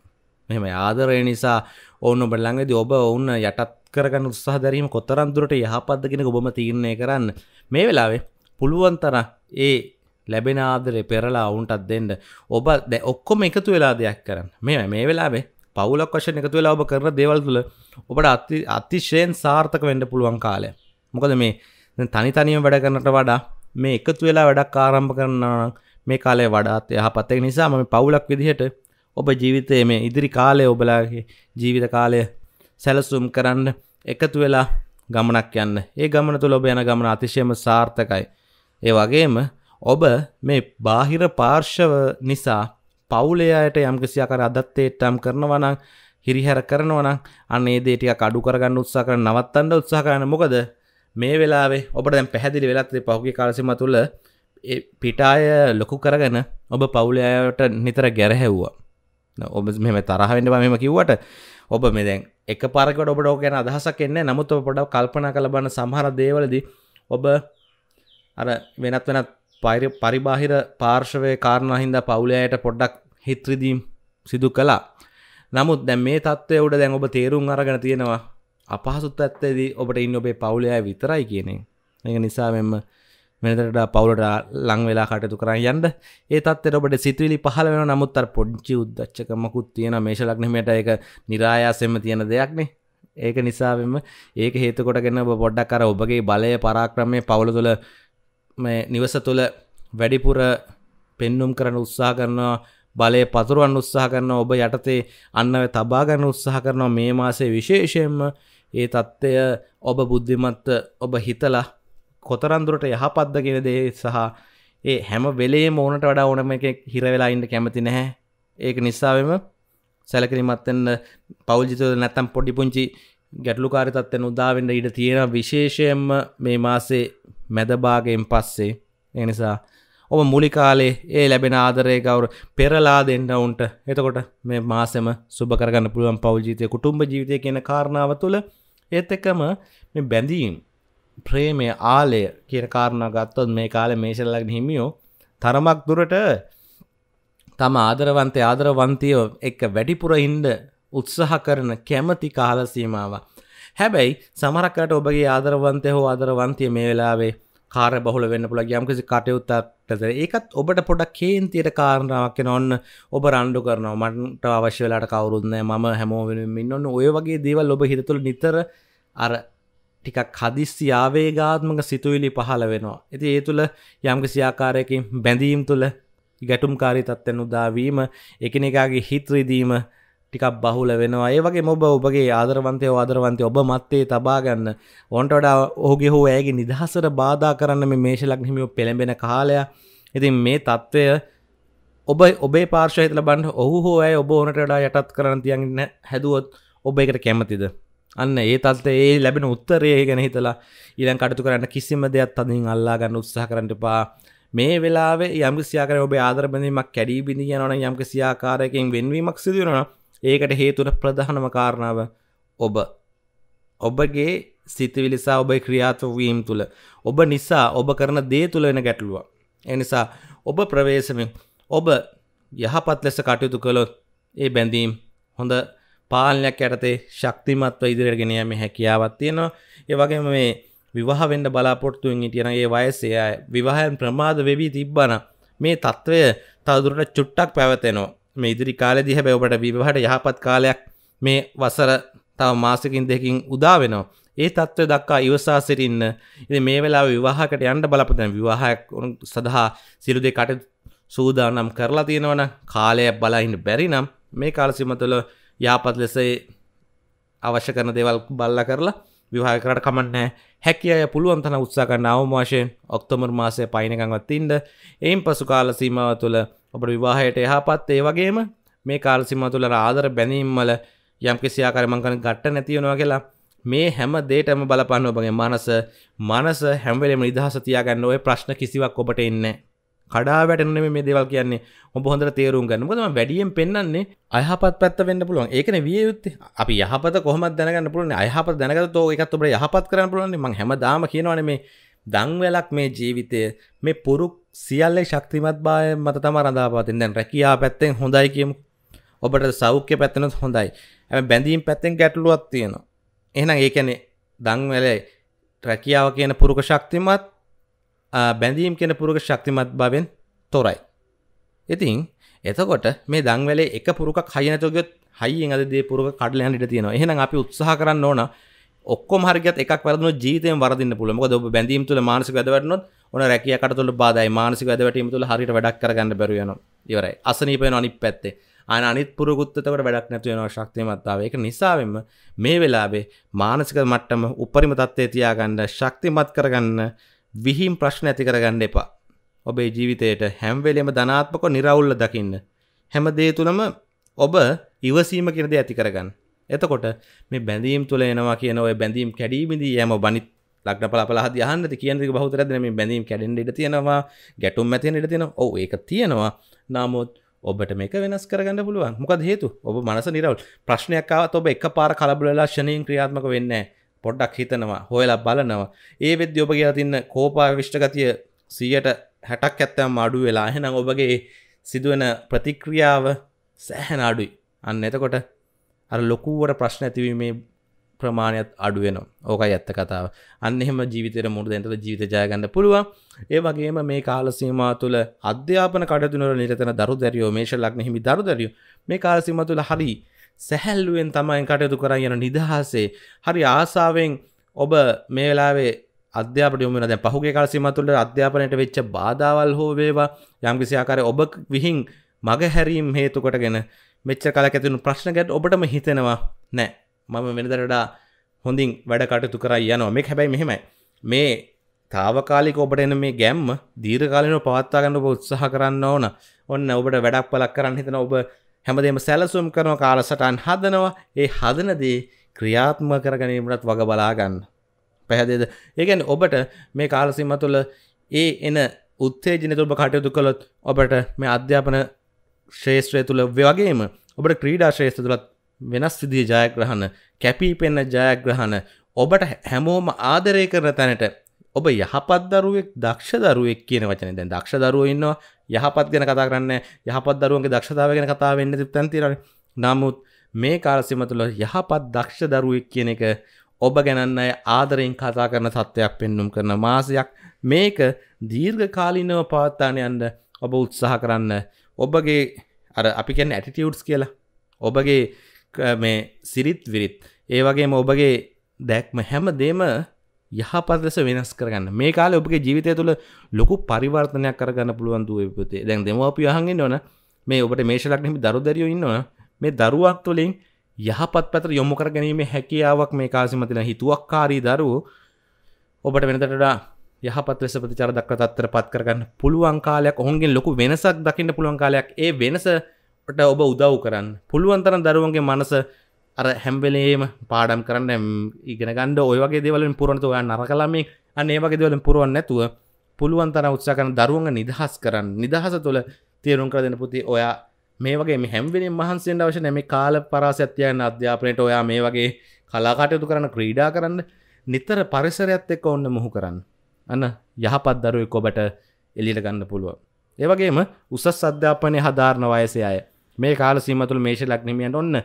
මෙම ආදරය නිසා ඔවුන්න ඔබ ළඟදි ඔබ ඔවුන්න යටත් කරගන්න උත්සාහ දැරීම කොතරන්දුරට යහපත්දගෙන ඔබම තීරණය කරන්න. මේ වෙලාවේ පුළුවන්තර ඒ ලැබෙන ආදරේ පෙරලා ඔවුන්ටත් දෙන්න. ඔබ දැ ඔක්කොම එකතු වෙලා දෙයක් කරන්න. මේ මේ වෙලාවේ පවුලක් වශයෙන් එකතු වෙලා ඔබ කරන දේවල් තුළ ඔබට අති අතිශයෙන් සාර්ථක වෙන්න පුළුවන් කාලය. මොකද මේ තනි තනියම වැඩ කරනට වඩා මේ එකතු වෙලා වැඩක් ආරම්භ කරනවා මේ කාලය වඩාත් යහපත්තක නිසා ම පවුලක් විදිහට ඔබ ජීවිතය මේ ඉදිරි කාලය ඔබලාගේ ජීවිත කාලය සැලසුම් කරන්න එකතු වෙලා ගමනක් යන්න. ඒ ගමන තුළ ඔබ යන ගමන අතිශයම සාර්ථකයි. ඒ වගේම ඔබ මේ බාහිර පාර්ශව නිසා පවුලයායට යම්කිසියාකර අදත්තේටම් කරනවනං හිරිහැර කරනවන අන්නේ දේටික අඩු කරගන්න උත්සා කර නවත්තන්න උත්සා කරන්න මොකද මේ වෙලාවේ ඔබට දැන් පැහැදිලි වෙලත් පහුගේ කාලසිම තුළ පිටාය ලොකු කරගෙන ඔබ පවුලයට නිතර ගැරහැව්වා. ඔබ මෙම තරහවෙන්න මෙම කිව්වට ඔබ මෙදැන් එක පරකට ඔබට ඕකැන අදහසක් එන්නේ නමුත් පොඩ කල්පනා කළ බන්න සමහර දේවලදී ඔබ අර වෙනත් වෙනත් පයිර පරිබාහිර පාර්ශවය කාරණහින්ද පවුලයට පොඩ්ඩක් හිත්‍රදීම් සිදු කලා නමුත් දැන් මේ තත්ත්වය උඩ දැන් ඔබ තේරුම් අරගෙන තියෙනවා අපහසුත් ඇත්තේදී ඔබට ඉන්න ඔබේ පවුලය විතරයි කියනෙ එක නිසා මෙම මෙතට පවුලට ලං වෙලා කටතු කරන්න යන්න. ඒ තත්ත ඔබට සිතුවිලි පහල වෙන නමුත්තර පොඩ්චි උද්දච්චකමකුත් තියෙන මේශලක්නමට එක නිරායාසෙම තියෙන දෙයක්නේ ඒක නිසාවෙම ඒක හේතුකොටගෙන ඔබ පොඩ්ඩක් කර ඔබගේ බලය පරාක්‍රමය පවුල තුළ නිවස තුළ වැඩිපුර පෙන්නුම් කරන උත්සා කරනවා බලය පතුරුවන් උත්සාහ කරන ඔබ යටතේ අන්නව තබාගන්න උත්සාහ කරනවා. මේ මාසේ විශේෂයෙන්ම ඒ තත්ත්වය ඔබ බුද්ධිමත්ත ඔබ හිතලා කොතරන්දුරට යහපත්ද කියෙන දේ සහ ඒ හැම වෙලේ මෝනට වඩා ඕනම එක හිරවෙලා ඉන්න කැමති නැහැ. ඒක නිසාවෙම සැලකිරිමත්තෙන් පෞල්ජිත නැත්තම් පොඩි පුංචි ගැටලු කාරිතත්වෙන් උදාවෙන්න ඉඩ තියෙන විශේෂයෙන්ම මේ මාසේ මැදභාගයෙන් පස්සේ එනිසා ඔබ මුලිකාලේ ඒ ලැබෙන ආදරය ගෞර පෙරලා දෙන්න ඔවුන්ට එතකොට මේ මාසෙම සුභ කරගන්න පුළුවන් පෞජීතය කුටුම්ඹ ජීවිතය කියන කාරණාව තුළ ඒත් එකම මේ බැඳීම් ප්‍රේමය ආලය කියන කාරණ ගත්තොත් මේ කාලෙ මේශල්ලක් හිමියෝ තරමක් දුරට තම ආදරවන්තය ආදරවන්තයෝ එක්ක වැඩිපුර ඉන්ඩ උත්සාහ කරන කැමති කාල සීමාව. හැබැයි සමරක්කට ඔබගේ ආදරවන්තය හෝ ආදරවන්තය මේ වෙලාවේ කාර බහුල වෙන්න පුළ යම්කිසි කටයුත්තටද ඒකත් ඔබට පොඩක් කේන්තියට කාරණාවක් ඔන්න ඔබ රණ්ඩු කරනවා. මට අවශ්‍ය වෙලාට කවරුන්න ම හැමෝ වෙන මින්න ඔන්න ඔය වගේ දේවල් ඔබ හිතතුළ නිතර අර ටිකක් හදිස්සි ආවේගාත්මක සිතුවිලි පහළ වෙනවා. ඉති ඒ තුළ යම්ක සියාකාරයකින් බැඳීම් තුළ ගැටුම්කාරී තත්ත්වැන් උදාවීම එකනෙකාගේ හිත්‍රදීම ටිකක් බහුල වෙනවා. ඒ වගේ මොබ ඔබගේ ආදරවන්තය ආදරවන්තය ඔබ මත්තේ තබාගන්න ඔන්ට වඩා ඕගේ හෝ ඇගේ නිදහසට බාධා කරන්න මේ මේශලක් හිමියෝ පෙළඹෙන කාලය. ඉතින් මේ තත්ත්වය ඔබ ඔබේ පාර්ශහිතල බන්ඩ ඔහු හෝ ඇය ඔබ ඕනට වඩා යටත් කරන්න තියන්න හැදුවොත් ඔබ එකට කැමතිද? අන්න ඒ තත්ත ඒ ලැබෙන උත්තරේ ගැන හිතලා ඊලන් කටතු කරන්න කිසිම දෙයක් තදින් අල්ලා ගන්න උත්සාහ කරන්නට පා මේ වෙලාවේ යම් සියාකර ඔබ ආදරබඳීමක් කැඩී බිඳී යනවන යම්ක සියාකාරයකින් වෙන්වීමක් සිදුවනවා ඒකට හේතුන ප්‍රධානම කාරණාව ඔබ. ඔබගේ සිතවිලිසා ඔබයි ක්‍රියාත්ව වීම් තුළ. ඔබ නිසා ඔබ කරන දේ තුළ වෙන ගැටලුව එනිසා ඔබ ප්‍රවේශමෙන් ඔබ යහපත් ලෙස කටයුතු කළොත් ඒ බැඳීම් හොඳ පාලනයක් යටතේ ශක්තිමත්ව ඉදිරියට ගෙන යාමේ හැකියාවක් තියෙනවා. ඒ වගේම මේ විවාහ වෙන්න බලාපොරොත්තුවෙන් හිටියන ඒ වයසේ අය විවාහයන් ප්‍රමාද වෙවි තිබ්බන මේ తත්වය තවදුරට චුට්ටක් පැවතෙනවා. මේ ඉදිරි කාලෙදී හැබැයි ඔබට විවාහයට යහපත් කාලයක් මේ වසර තව මාසකින් දෙකකින් උදා වෙනවා. ඒ තත්ත්වය දක්වා ඉවසා සිටින්න. ඉතින් මේ වෙලාවේ විවාහකට යන්න බලාපොරොත්තු විවාහයක් සඳහා සියලු දේ කටයුතු සූදානම් කරලා තියෙනවනම් කාලයක් බලා ඉන්න බැරි නම් මේ කාල සීම තුළ යාපත් ලෙස අවශ්‍ය කරන දේවල් බල්ල කරලා විවාහ කරට කමන්නෑ හැකි අය පුළුවන්තන උත්සාකරන්න අවම වශයෙන් ඔක්තොමර් මාසය පයිනකංවත් තින්ද එයින් පසු කාල සීමාව තුළ ඔබට විවාහයට එහාපත් ඒ වගේම මේ කාලසිම තුළ ආදර බැනීම්මල යම් කිසියාකරමංකන ගට්ට නැතිවනවා කියලා මේ හැම දේටම බලපන්න ඔබගේ මනස. මනස හැම්වලෙම නිදහස තියාගන්න ඔය ප්‍රශ්න කිසිවක් ඔබට එන්නේ කඩා වැටෙන මේ දේවල් කියන්නේ. ඔබ හොඳට තේරුම් ගන්න. මොකද මම වැඩියෙන් පෙන්වන්නේ අයහපත් පැත්ත වෙන්න පුළුවන්. ඒකනේ විය යුත්තේ. අපි යහපත කොහොමද දැනගන්න පුළුවන් අයහපත දැනගත්තොත් ඕක එකත් ඔබට යහපත් කරන්න පුළුවන් මම හැමදාම කියනවානේ මේ දංවැලක් මේ ජීවිතය මේ පුරුක් සියල්ලේ ශක්තිමත් භාය මත තම රඳාපතින් දැන් රැකියා පැත්තෙන් හොඳයි කියමු. ඔබට සෞඛ්‍ය පැත්තනොත් හොඳයි. ඇම බැඳීම් පැත්තෙන් ගැටලුවත් තියෙනවා. එහෙනම් ඒකැනෙ දංවැලේ රැකියාව කියන පුරුක ශක්තිමත් බැඳීම් කෙන පුරුක ශක්තිමත් භාවෙන් තොරයි. ඉතින් එතකොට මේ දංවැලේ එක පුරුක් හයනතොගත් හයිෙන් අද දේ පුරුක කඩලයන් ඉට තියෙනවා. එහෙනම් අපි උත්සාහ කරන්න ඕන ඔක්කොම හරිගත් එකක් වැරදුණු ජීවිතයෙන් වරදින්න පුළුවන් මොකද ඔබ බැඳීම් තුළ මානසික වැදවැටුනොත් ඔන රැකියකට තුළ බාධායි මානසික වැදවැටීම තුළ හරියට වැඩක් කරගන්න බැරුව යනවා ඉවරයි අසනීප වෙන අනිත් පැත්තේ අන අනිත් පුරුකුත් එතකොට වැඩක් නැතු වෙනවා ශක්තිමත්තාව ඒක නිසාවෙන්ම මේ වෙලාවේ මානසික මට්ටම උපරිම තත්ත්වයේ තියාගන්න ශක්තිමත් කරගන්න විහිම් ප්‍රශ්න ඇති කරගන්න එපා. ඔබේ ජීවිතයට හැම්වෙලෙම ධනාත්මක නිරවුල්ල දකින්න. හැම දේ තුළම ඔබ ඉවසීම කියෙනද ඇති කරගන්න. එතකොට මේ බැඳීම් තුළ එනවා කියන ඔය බැඳීම් කැඩීමිදී යම බනිත් ලක්න පලහද යහන්නද කියන බහතරද මේ බැඳීම් කැඩෙන්ට තියෙනවා ගැටුම් ඇතින ඉට තියෙන ඕ ඒක තියෙනවා. නමුත් ඔබට මේක වෙනස් කරගන්න පුළුවන්. මොකද හේතු ඔබ මනස නිරවල්. ප්‍රශ්නයක්කාවත් ඔබ එක පාර කලබලලා ශනීන් ක්‍රියාත්මක වෙන්නේ පොඩ්ඩක් හිතනවා හොයලා බලනවා. ඒ වෙද්‍ය ඔබ කියලා තින්න කෝපා විශ්ටගතිය සියට හැටක් ඇත්තම් අඩු වෙලා. එහෙනම් ඔබගේ සිදුවන ප්‍රතික්‍රියාව සෑහැන අඩුයි. අන්න එතකොට අර ලොකුවට ප්‍රශ්න ඇතිවීමේ ප්‍රමාණයත් අඩුවෙනවා ඕකයි ඇත්ත කතාව. අන්න එහෙම ජීවිතයට මුහුණ දෙන්නට ජීවිත ජයගන්න පුළුවන්. ඒ වගේම මේ කාල සීමාව තුළ අධ්‍යාපන කටයුතු වල නිරතන දරු දැරියෝ මේෂ ලග්න හිමි දරු දැරියෝ මේ කාල සීමාව තුළ හරි සැහැල්ලුවෙන් තමයි කටයුතු කරන් යන නිදහසේ හරි ආසාාවෙන් ඔබ මේ වෙලාවේ අධ්‍යාපට යොමන දැ පහුගේ කාල සිමතුළ අධ්‍යාපනයට වෙච්ච බාධාවල් හෝ වේවා යම්කිසි ආකාරය ඔබ විහින් මග හැරීම් හේතුකොටගෙන මෙච්ච කල ඇතිනු ප්‍රශ්න ගැට ඔබටම හිතෙනවා. නෑ. මම වෙනදරඩා හොඳින් වැඩ කටයුතු කර යනවා. මේ හැබැයි මෙහෙමයි. මේ තාවකාලික ඔබට එන මේ ගැම්ම දීර්ඝකාලීනව පවත්වා ගන්න ඔබ උත්සාහ කරන්න ඕන. ඔන්න ඔබට වැඩක් පලක් කරන්න හිතන ඔබ හැමදේම සැලසුම් කරන කාලසටන් හදනවා. ඒ හදනදේ ක්‍රියාත්ම කර ගැනීමටත් වග බලාගන්න. පැහැදේද ඒගැන ඔබට මේ කාලසිම තුළ ඒ එන උත්තේජන තුළ කටයුතු කළොත් ඔබට මේ අධ්‍යාපන ශේෂත්‍රය තුළ වගේම ඔබට ක්‍රීඩා ශේෂ්‍ර තුළත් වෙනස් විදිී ජයග්‍රහණ කැපී පෙන්න ජයග්‍රහණ ඔබට හැමෝම ආදරය කරන තැනට ඔබ යහපත් දරුවෙක් දක්ෂ දරුවෙක් කියන වචන. දැන් දක්ෂ දරුව ඉන්නවා යහපත් ගැන කතා කරන්න යහපත් දරුවන්ගේ දක්ෂතාව ගැන කතා වෙන්න තැන්තිර නමුත් මේ කාලසිම තුළ යහපත් දක්ෂ දරුවෙක් කියන එක ඔබ ගැනන්න ආදරෙන් කතා කරන සත්වයක් පෙන්නුම් කරන මාසයක්. මේක දීර්ඝ කාලිනව පවත්තානයන්ද ඔබ උත්සාහ කරන්න ඔබගේ අර අපි කැන ඇටිටියුට්ස් කියලා. ඔබගේ මේ සිරිත් විරිත්. ඒ වගේම ඔබගේ දැක්ම හැම දේම යහපත් ලෙස වෙනස් කරගන්න. මේ කාල ඔබගේ ජීවිතය තුළ ලොකු පරිවර්තනයක් කරගන්න පුළුවන් දුවපතේ දැන් දෙමවපිය අහගෙන් ඕන. මේ ඔබට මේශලක්නෙම දරු දැරියෝ ඉන්නවා මේ දරුවක් තුළින් යහපත් පැතර යොමු කර ගැනීම හැකියාවක් මේ කාසිමතින හිතුවක්කාරී දරුවෝ ඔබට වෙනතටඩා යහපත් ලෙස ප්‍රතිචාර දක්ව තත්තර පත් කරගන්න පුළුවන් කාලයක්. ඔහුන්ගේ ලොකු වෙනසක් දකින්න පුළුවන් කාලයක්. ඒ වෙනසට ඔබ උදව් කරන්න. පුළුවන්තරන් දරුවන්ගේ මනස අර හැම්වෙලේම පාඩම් කරන්න ඉගෙන ගණඩ ඔයගේ දෙවලින් පුරන්ත ඔයා නරකලමින් අන්න ඒ වගේ දෙවලින් පුරුවන් නැතුව පුළුවන් තර උත්සා කරන දරුවන්ග නිදහස් කරන්න. නිදහස තුළ තේරුම් කර දෙන පුති ඔයා මේ වගේ හැම්වෙලින් මහන්සෙන් අවශ නැම කාල පරාසත්‍යයන් අධ්‍යාපනයට ඔයා මේ වගේ කලාකාටයුතු කරන්න ක්‍රීඩා කරන්න නිතර පරිසරයත් එක්ක ඔන්න මුහු කරන්න. අන්න යහපත් දරුවෙක් ඔබට එලිට ගන්න පුළුව ඒවගේම උසස් අධ්‍යාපනය හදාරණ වයසය අය. මේ කාල සීමතුළ මේෂ ලක්නමියන්ට ඔන්න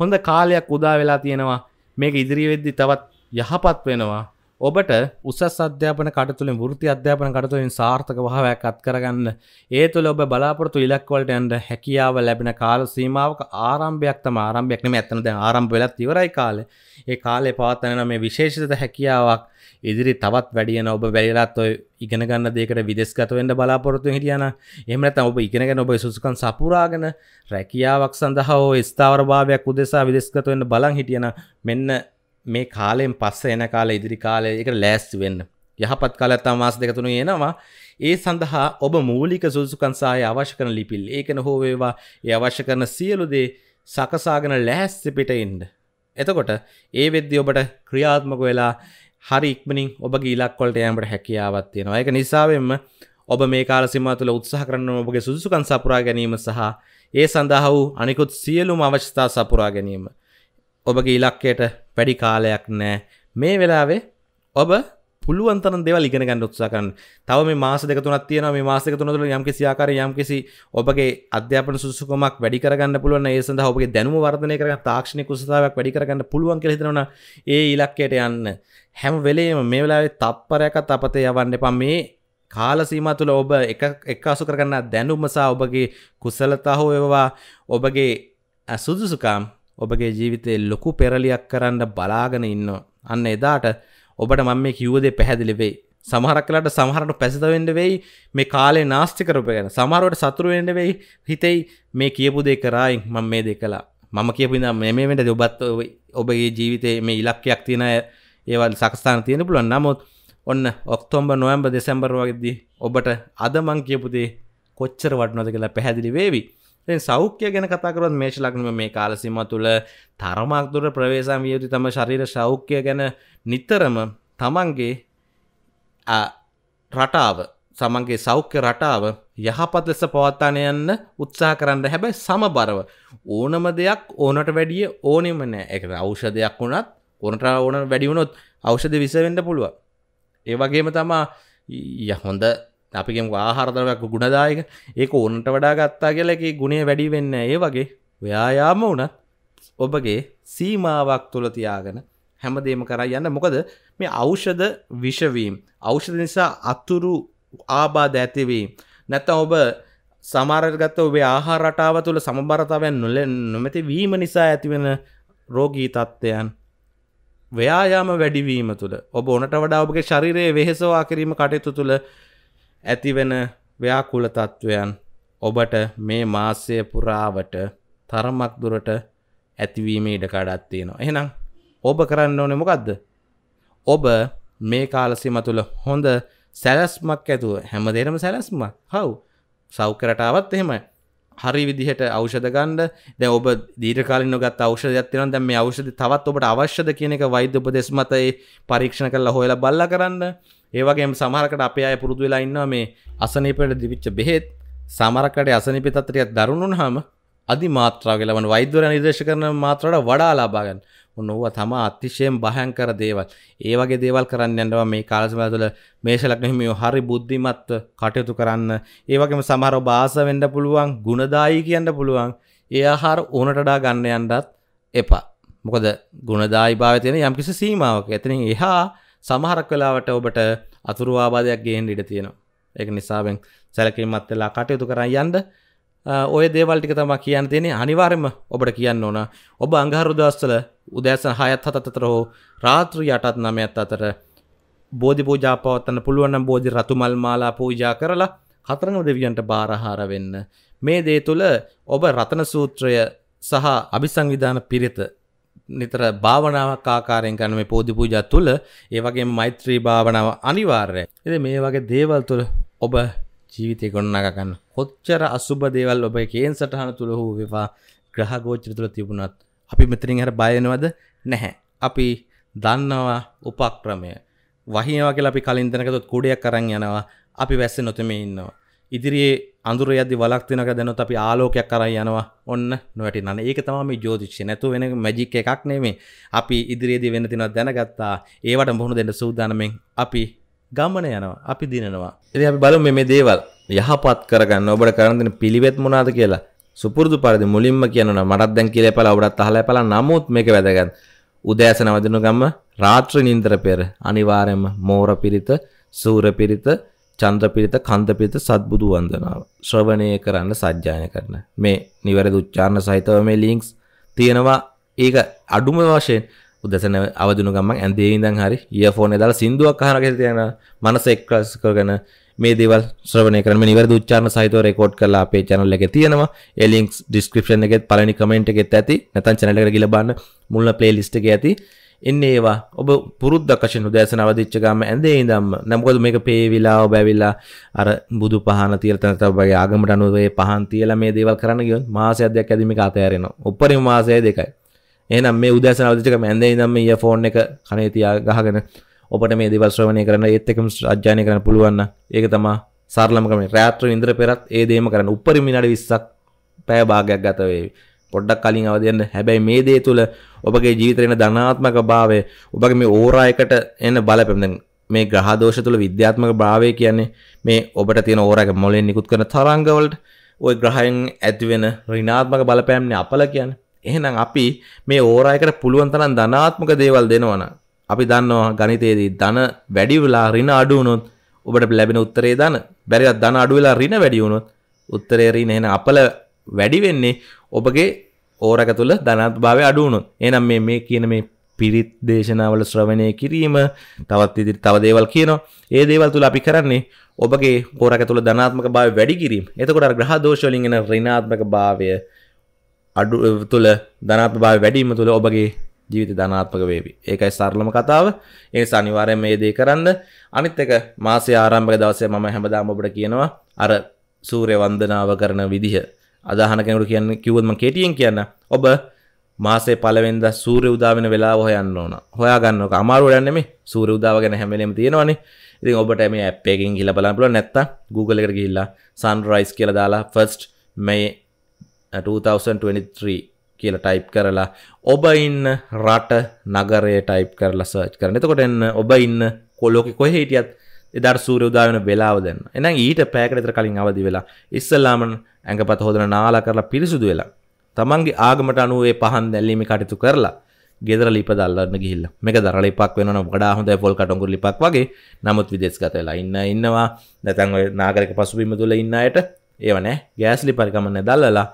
හොඳ කාලයක් උදා වෙලා තියෙනවා. මේක ඉදිරි වෙද්දි තවත් යහපත් වෙනවා. ඔබට උසස් අධ්‍යාපන කටතුළින් වෘති අධ්‍යාපන කටතුලින් සාර්ථක භාවයක් අත් කරගන්න. ඒ තුළ ඔබ බලාපොරතු ඉලක්වලට ඇන්ට හැකියාව ලැබෙන කාල සීමාවක ආරම්භයක් තම ආරම්භයක්නම ඇත්තන දැ ආරම්භ වෙලත් ඉවරයි කාලේ. ඒ කාලේ පවත්තන මේ විශේෂිත හැකියාවක් ඉදිරි තවත් වැඩියන ඔබ වැලිලත් ඔය ඉගෙන ගන්න දෙකට විදෙස්ගතවෙන්ට බලාපොරොත්තු හිටියන එමනත ඔබ ඉගෙනගෙන ඔබ සුසුකන් සපුරාගෙන රැකියාවක් සඳහා ස්ථාවර භාවයක් උදෙසා විදෙස්ගතවෙන්න බලන් හිටියන මෙන්න මේ කාලෙන් පස්ස එන කාල ඉදිරි කාලය එක ලෑස්ති වෙන්න. යහපත් කාලත්තම් මාස දෙකතුනු එනවා. ඒ සඳහා ඔබ මූලික සුසුකන්සාය අවශ්‍ය කරන ලිපිල් ඒකන හෝවේවා ඒ අවශ්‍ය කරන සියලුදේ සකසාගෙන ලැහැස්ස පිට ඉන්ඩ එතකොට ඒ වෙද්දි ඔබට ක්‍රියාත්මක වෙලා හරි ඉක්මනින් ඔබගේ ඉලක්කොලට යෑමට හැකියාවත් තියෙනවා. ඒක නිසාවෙන්ම ඔබ මේ කාල සීමා තුළ උත්සාහ කරන්න ඔබගේ සුදුසුකම් සපුරා ගැනීම සහ ඒ සඳහා වූ අනිකුත් සියලුම අවශ්‍යතා සපුරා ගැනීම. ඔබගේ ඉලක්කයට වැඩි කාලයක් නෑ. මේ වෙලාවේ ඔබ පුළුවන්තරන් දෙවල් ඉගෙන ගන්න උත්සාහ කරන්න. තව මේ මාස දෙක තුනක් තියෙනවා. මේ මාස දෙක තුන තුළ යම්කිසි ආකාරයේ යම්කිසි ඔබගේ අධ්‍යාපන සුසුකමක් වැඩි කරගන්න පුළුවන් ඒ සඳහා ඔබගේ දැනුම වර්ධනය කරගන්න තාක්ෂණික කුසලතාවයක් වැඩි කරගන්න පුළුවන් කියලා හිතනවා ඒ ඉලක්කයට යන්න. හැම වෙලේම මේ වෙලාවේ තප්පරයක්වත් අපතේ යවන්න එපා. මේ කාල සීමා තුළ ඔබ එක එක්කාසු කරගන්න දැනුම සහ ඔබගේ කුසලතා හෝ ඒවා ඔබගේ සුදුසුකම් ඔබගේ ජීවිතේ ලොකු පෙරලියක් කරන්න බලාගෙන ඉන්න අන්න එදාට ඔබට මම මේ කිව්වදේ පැහැදිලි වෙයි. සමහරක් කලට සමහරට පැසිතවෙන්න වෙයි මේ කාලේ නාස්ති කරප ගැන. සමහරුවට සතුරු වෙන්න වෙයි හිතෙයි මේ කියපු දේ කරායින් මම මේ දෙ කලා මම කියපු ඉඳන් මේ මේ වෙන්න ඔබත් ඔබගේ ජීවිතේ මේ ඉලක්කයක් තියෙන ඒවල් සකස්ථාන තියෙන පුළුවන්. නමුත් ඔන්න ඔක්තෝම්බර් නොවැම්බර් දෙසැම්බර් වගේදී ඔබට අද මං කියපු දේ කොච්චර වටිනවද කියලා පැහැදිලි වේවි. දැන් සෞඛ්‍ය ගැන කතා කරොත් මේෂ ලග්නම මේ කාල සීමා තුල තරමක් දුර ප්‍රවේශම් විය යුතු තම ශරීර සෞඛ්‍ය ගැන නිතරම තමන්ගේ රටාව සමන්ගේ සෞඛ්‍ය රටාව යහපත් ලෙස පවත්තාන යන්න උත්සාහ කරන්න. හැබැයි සමබරව ඕනම දෙයක් ඕනට වැඩිය ඕනෙම නෑ. එක අවෂධයක් වුණත් ඕනට ඕන වැඩිවුණොත් අවෂධ විසවෙන්න පුළුව ඒ වගේම තමා ය හොඳ අපිගෙන් ආහාරදරයක් ගුණදායක. ඒක ඕනට වඩා ගත්තා කියලා එක ගුණේ වැඩි වෙන්න ඒ වගේ ව්‍යායාම වුණත් ඔබගේ සීමාවක් තුළ තියාගෙන හැමදේම කරා යන්න. මොකද මේ ඖෂධ විෂවීම් ඖෂධ නිසා අතුරු ආබාධ ඇතිවීම් නැත්තම් ඔබ සමහරගත්ත ඔබේ ආහාර රටාව තුළ සමබරතාවයන් නොල නොමැති වීම නිසා ඇතිවෙන රෝගී තත්ත්වයන් ව්‍යායාම වැඩිවීම තුළ ඔබ ඕනට වඩා ඔබගේ ශරීරයේ වෙහෙසවා කිරීම කටයුතු තුළ ඇතිවෙන ව්‍යාකුල තත්ත්වයන් ඔබට මේ මාසය පුරාවට තරමක් දුරට ඇතිවීම ඉඩකඩත් තියෙනවා. එහෙනම් ඔබ කරන්න ඕනෙ මොකක්ද ඔබ මේ කාලසිම තුළ හොඳ සැලස්මක් ඇතුව හැම දෙරම සැලස්ම හව්. සෞකරටාවත් එහෙම හරි විදිහට අවෂධ ගන්ඩ දැ ඔබ දීරකාලින් නොගත් අවෂධයක්තින දැම මේ අවෂධ තවත් ඔබට අවශ්‍යද කියන එක වෛද්‍ය උපදෙස් මතයි පරීක්ෂණ කරලා හොයලා බල්ල කරන්න. ඒවගේ සමහරකට අපේ අය පුරුදු වෙලා ඉන්නවා මේ අසනීපට දිවිච්ච බෙහෙත්. සමරකට අසනිපි තත්‍රයක් දරුණුන් හම අධි මාත්‍රාව කියලවන වෛද්‍යවර නිදේශ කරන මාත්‍රට වඩා ලාබාගන්න ඔන්නෝව තම අතිශයෙන් භයංකර දේවල්. ඒ වගේ දේවල් කරන්න යනවා මේ කාලසමය තුළ මේෂලක් හිමියෝ හරි බුද්ධිමත්ව කටයුතු කරන්න. ඒ වගේම සමහර බාස වෙන්න පුළුවන් ගුණදායි කියන්න පුළුවන්. ඒ ආහාර ඕනටඩා ගන්න යන්නත් එපා. මොකද ගුණදායි භාවය තියෙන යම්කිසි සීමාවක. එතනින් එහා සමහරක් වෙලාවට ඔබට අතුරු ආබාධයක් ගේන්න ඉඩ තියෙනවා. ඒක නිසාවෙන් සැලකිලිමත් වෙලා කටයුතු කරන් යන්න ඔය දේවල්ටික තම කියන්න තියෙන අනිවාර්යම ඔබට කියන්න ඕන. ඔබ අංගහරු දවස්වල උදෑසන හයත් හතත් අතර හෝ රාත්‍රී යටත් නමයත් අතර බෝධි පූජා පවත්වන්න පුළුවන් නම් බෝධි රතුමල් මාලා පූජා කරලා හතරම දෙවියන්ට බාරහාර වෙන්න. මේ දේ තුළ ඔබ රතන සූත්‍රය සහ අභිසංවිධාන පිරිත නිතර භාවනාවක් ආකාරයෙන් කරන මේ පෝධි පූජා තුළ ඒ වගේම මෛත්‍රී භාවනාව අනිවාර්යයි. ඉතින් මේ වගේ දේවල් තුළ ඔබ ජීවිතය ගොඩනගා ගන්න. කොච්චර අසුබ දේවල් ඔබේ කේන් සටහන තුළ හෝ වේවා ග්‍රහ ගෝචර තුළ තිබුණත් අපි මෙතනින් හර බය වෙනවද? නැහැ. අපි දන්නවා උපක්‍රමය. වහිනවා කියලා අපි කලින් දැනගත්තොත් කුඩයක් අරන් යනවා. අපි වැස්සේ නොතෙමේ ඉන්නවා. ඉදිරියේ අඳුර යද්දි වලක් වෙනක දැනොත් අපි ආලෝකයක් කරන් යනවා. ඔන්න නොවැටිනන. ඒක තමයි මේ ජ්‍යොතිෂය. නැතු වෙන මැජික් එකක් නෙමෙයි. අපි ඉදිරියේදී වෙන තිනවත් දැනගත්තා. ඒවට මුහුණ දෙන්න සූදානම්ෙන් අපි ගමන යනවා. අපි දිනනවා. ඉතින් අපි බලමු මේ දේවල් යහපත් කරගන්න ඔබට කරන්න දෙන පිළිවෙත් මොනවාද කියලා. සුපුරුදු පරිදි මුලින්ම කියනවා මටත් දැන් කියලා එපලා ඔබටත් අහලා එපලා නමුත් මේක වැදගත්. උදෑසන වදිනු ගම්ම රාත්‍රී නින්දර පෙර අනිවාර්යයෙන්ම මෝර පිරිත, සූර පිරිත, චන්ද්‍ර පිරිත, කන්ද පිරිත සත්බුදු වන්දනාව ශ්‍රවණය කරන්න සජ්ජායන කරන. මේ නිවැරදි උච්චාරණ සහිතව මේ ලින්ක්ස් තියෙනවා. ඒක අඩුම වශයෙන් උදැසන අවදිනු ගම්මන් ඇන්දේ ඉඳන් හරි ඉයර්ෆෝන් එක දාලා සින්දුවක් අහන කෙනෙක් තියෙන මනස එක්ස්ප්‍රස් කරගෙන මේ දේවල් ශ්‍රවණය කරන මේ නිවැරදි උච්චාරණ සහිතව රෙකෝඩ් කරලා අපේ channel එකේ තියෙනවා. ඒ links description එකේ පළවෙනි comment එකෙත් ඇති. නැත්නම් channel එකට ගිහලා බලන්න මුල්ම playlist එකේ ඇති. එන්නේ ඒවා ඔබ පුරුද්දක් වශයෙන් උදෑසන අවදිච්ච ගාම ඇඳේ ඉඳන්ම නම් මොකද මේක පේවිලා ඔබ ඇවිල්ලා අර බුදු පහන තියලා තන ඔබගේ ආගමට අනුව ඒ පහන් තියලා මේ දේවල් කරන්න ගියොත් මාසයක් දෙකක් ඇදී මේක අතෑරෙනවා. උපරිම මාසය දෙකයි. එහෙනම් මේ උදෑසන අවදිච්ච ගාම ඇඳේ ඉඳන්ම ඉයර්ෆෝන් එක කනේ තියා ගහගෙන ඔබට මේ දේවල් ශ්‍රවණය කරන්න ඒත් එක්කම අධ්‍යයනය කරන්න පුළුවන් නම් ඒක තමයි සරලම ක්‍රමය. රාත්‍රී ඉඳලා පෙරත් ඒ දේම කරන්න. උපරිම විනාඩි 20ක් පැය භාගයක් ගත වේවි. පොඩ්ඩක් කලින් අවදියන්න හැබැයි මේ දේ තුළ ඔබගේ ජීවිතේන ධනාත්මක භාවය ඔබගේ මේ ඕරා එකට එන්න බලපෑම දැන් මේ ග්‍රහ දෝෂ තුළ විද්‍යාත්මක භාවය කියන්නේ මේ ඔබට තියෙන ඕරා එක මොලෙන් නිකුත් කරන තරංග වලට ওই ග්‍රහයන් ඇති වෙන ඍණාත්මක බලපෑම්නේ අපල කියන්නේ එහෙනම් අපි මේ ඕරා එකට පුළුවන් තරම් ධනාත්මක දේවල් දෙනවනම් අපි දන්නවා ගණිතයේදී ධන වැඩි වෙලා ඍණ අඩු වුණොත් ඔබට ලැබෙන උත්තරේ ධන. බැරිවත් ධන අඩු වෙලා ඍණ වැඩි වුණොත් උත්තරේ ඍණ එහෙනම් අපල වැඩි වෙන්නේ ඔබගේ ඕරක තුළ ධනත් භාවය අඩු වුණොත්. එහෙනම් මේ මේ කියන මේ පිරිත් දේශනාවල ශ්‍රවණය කිරීම තවත් ඉදිරි තව දේවල් කියනවා. ඒ දේවල් තුළ අපි කරන්නේ ඔබගේ පෝරක තුළ ධනාත්මක භාවය වැඩි කිරීම. එතකොට අර ග්‍රහ දෝෂ වලින් එන ඍණාත්මක භාවය අඩු තුළ ධනාත්මක භාවය වැඩි වීම තුළ ඔබගේ ජීවිත ධනාත්මක වේවි. ඒකයි සරලම කතාව. ඒ නිසා අනිවාර්යයෙන් මේ දේ කරන්න. අනිත් එක මාසයේ ආරම්භක දවසේ මම හැමදාම ඔබට කියනවා අර සූර්ය වන්දනාව කරන විදිහ. අදහන කෙනෙකුට කියන්න කිව්වොත් මම කෙටියෙන් කියන්න. ඔබ මාසේ පළවෙනිදා සූර්ය උදා වෙන වෙලාව හොයන්න ඕන. හොයා ගන්න ඕක අමාරු වැඩක් නෙමෙයි. සූර්ය උදාව ගැන හැම වෙලේම තියෙනවනේ. ඉතින් ඔබට මේ ඇප් එකකින් ගිහලා බලන්න පුළුවන් නැත්තම් Google එකට ගිහිල්ලා sunrise කියලා දාලා first May 2023 කියලා ටයිප් කරලා ඔබ ඉන්න රට නගරය ටයිප් කරලා සර්ච් කරන. එතකොට එන්න ඔබ ඉන්න කොලෝකෙ කොහේ හිටියත් එදාට සූර්ය උදා වෙන වෙලාව දෙන්න. එහෙනම් ඊට පැයකට විතර කලින් අවදි වෙලා ඉස්සල්ලාම ඇඟපත හොදන නාලා කරලා පිරිසුදු වෙලා තමන්ගේ ආගමට අනුව ඒ පහන් දැල්ලීමේ කටයුතු කරලා ගෙදර ලිප දල්ලන්න ගිහිල්ලා. මේක දර ලිපක් වෙනවා වඩා හොඳයි පොල් කටුංගුරු ලිපක් වගේ. නමුත් විදේශගත වෙලා ඉන්න ඉන්නවා. නැත්නම් ඔය නාගරික පසුබිම තුල ඉන්න අයට ඒව නෑ. ගෑස් ලිප පරිකමන්නේ දල්ලලා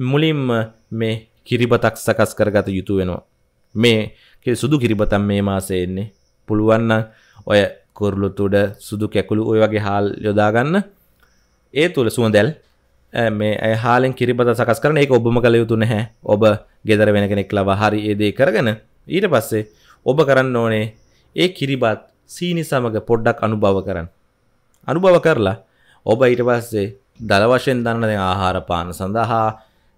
මුලින්ම මේ කිරිබතක් සකස් කරගත යුතු වෙනවා. මේ සුදු කිරිබතන් මේ මාසේ එන්නේ. පුළුවන් නම් ඔය කුරුළු තුඩ සුදු කැකුළු ඔය වගේ හාල් යොදාගන්න. ඒ තුල සුවඳැල් මේ ඇය හාලෙන් කිරිබත සකස් කරන ඒක ඔබම කළ යුතු නැහැ. ඔබ ගෙදර වෙන කෙනෙක් ලවා හරි ඒ දේ කරගෙන ඊට පස්සේ ඔබ කරන්න ඕනේ ඒ කිරිබත් සීනි සමග පොඩ්ඩක් අනුභව කරන්න. අනුභව කරලා ඔබ ඊට පස්සේ දල වශයෙන් දන්න දැන් ආහාර පාන සඳහා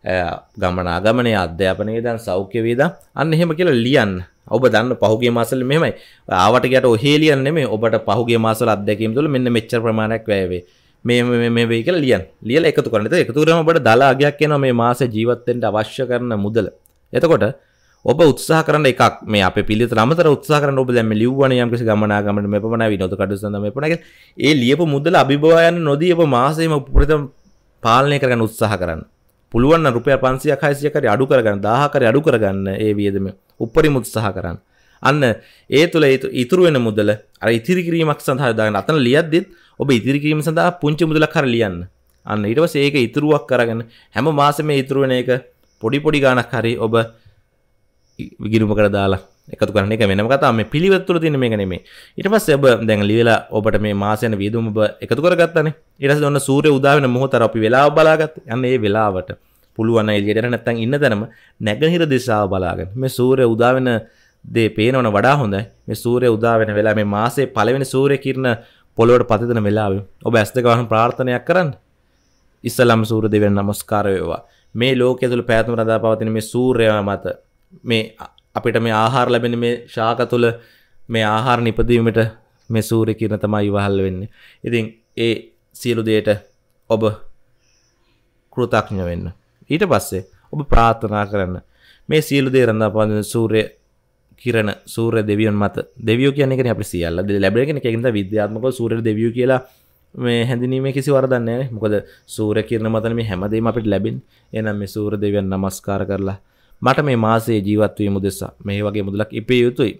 ගමනාගමනය අධ්‍යාපනය දන් සෞඛ්‍ය වේදා අන්න එහෙම කියලා ලියන්න. ඔබ දන්න පහුගේ මාසල මෙමයි ආවට ගැට ඔහේලියන් නෙමේ ඔබට පහුගේ මාසල අධ්‍යැකීම් තුළ මෙන්න මෙච්චර ප්‍රමාණයක් වැයවේ මේ මේ වේ කියලා ලියන් ලියල එකතු කරනත එකතුරම ඔබට දලාගයක් කියන මේ මාස ජීවත්තෙන්ට අවශ්‍ය කරන මුදල. එතකොට ඔබ උත්සාහ කරන එකක් මේ අප පිළිත අමතර උත්සාහ කරන ඔබ දැම ලිව්වන යම්කිසි ගමනාගමට මෙ පන විනොත කටසඳ මෙ පනක ඒ ලියපු මුදල අභිභවයන් නොදී ඔබ මාසේම ප්‍රතම් පාලනය කරගන්න උත්සාහ කරන්න. පුළුවන් රුපියල් 500ක් 600ක් හරි අඩු කරගන්න 1000ක් හරි අඩු කරගන්න ඒ වියදම උපරිම උත්සාහ කරන්න. අන්න ඒ තුළ ඉතුරු වෙන මුදල අර ඉතිරි කිරීමක් සඳහා දාගෙන අතන ලියද්දිත් ඔබ ඉතිරි කිරීම සඳහා පුංචි මුදලක් හරි ලියන්න. අන්න ඊට පස්සේ ඒක ඉතුරුවක් කරගෙන හැම මාසෙම ඉතුරු වෙන එක පොඩි පොඩි ගාණක් හරි ඔබ විගිරුමකට දාලා එකතු කරන එක වෙනම කතා මේ පිළිවෙත් තුළ තියෙන මේක නෙමෙයි. ඊට පස්සේ ඔබ දැන් ලියලා ඔබට මේ මාසෙන වියදම ඔබ එකතු කරගත්තානේ. ඊට පස්සේ ඔන්න සූර්ය උදා වෙන මොහොතර අපි වෙලාව බලාගත්තා. යන්න ඒ වෙලාවට පුළුවන් එළියට නැත්තම් ඉන්න තැනම නැගෙනහිර දිශාව බලාගෙන. මේ සූර්ය උදා වෙන දේ පේනවන වඩා හොඳයි. මේ සූර්ය උදා වෙන වෙලාව මේ මාසේ පළවෙනි සූර්ය කිරණ පොළොවට පතිතන වෙලාවේ ඔබ ඇස් දෙක වහන් ප්‍රාර්ථනයක් කරන්න. ඉස්සලම් සූර්ය දෙවියන් නමස්කාර වේවා. මේ ලෝකයේ තුල පැවැත්ම රඳා පවතින මේ සූර්යයා මත මේ අපිට මේ ආහාර ලැබෙන මේ ශාක තුළ මේ ආහාර නිපදවීමට මේ සූර්ය කිරණ තමයි ඉවහල් වෙන්නේ. ඉතින් ඒ සියලු දේට ඔබ කෘතඥ වෙන්න. ඊට පස්සේ ඔබ ප්‍රාර්ථනා කරන්න. මේ සියලු දේ රඳා පවතින සූර්ය කිරණ සූර්ය දෙවියන් මත දෙවියෝ කියන්නේ කියන්නේ අපි සියල්ල ලැබෙන කෙනෙක් ඒකින්ද විද්‍යාත්මකව සූර්ය දෙවියෝ කියලා මේ හැඳිනීමේ කිසි වරදක් නැහැ මොකද සූර්ය කිරණ මතනේ මේ හැමදේම අපිට ලැබෙන්නේ එහෙනම් මේ සූර්ය දෙවියන් නමස්කාර කරලා මට මේ මාසයේ ජීවත් වීම උදෙසා. මේ වගේ මුදලක් ඉපිය යුතුයි.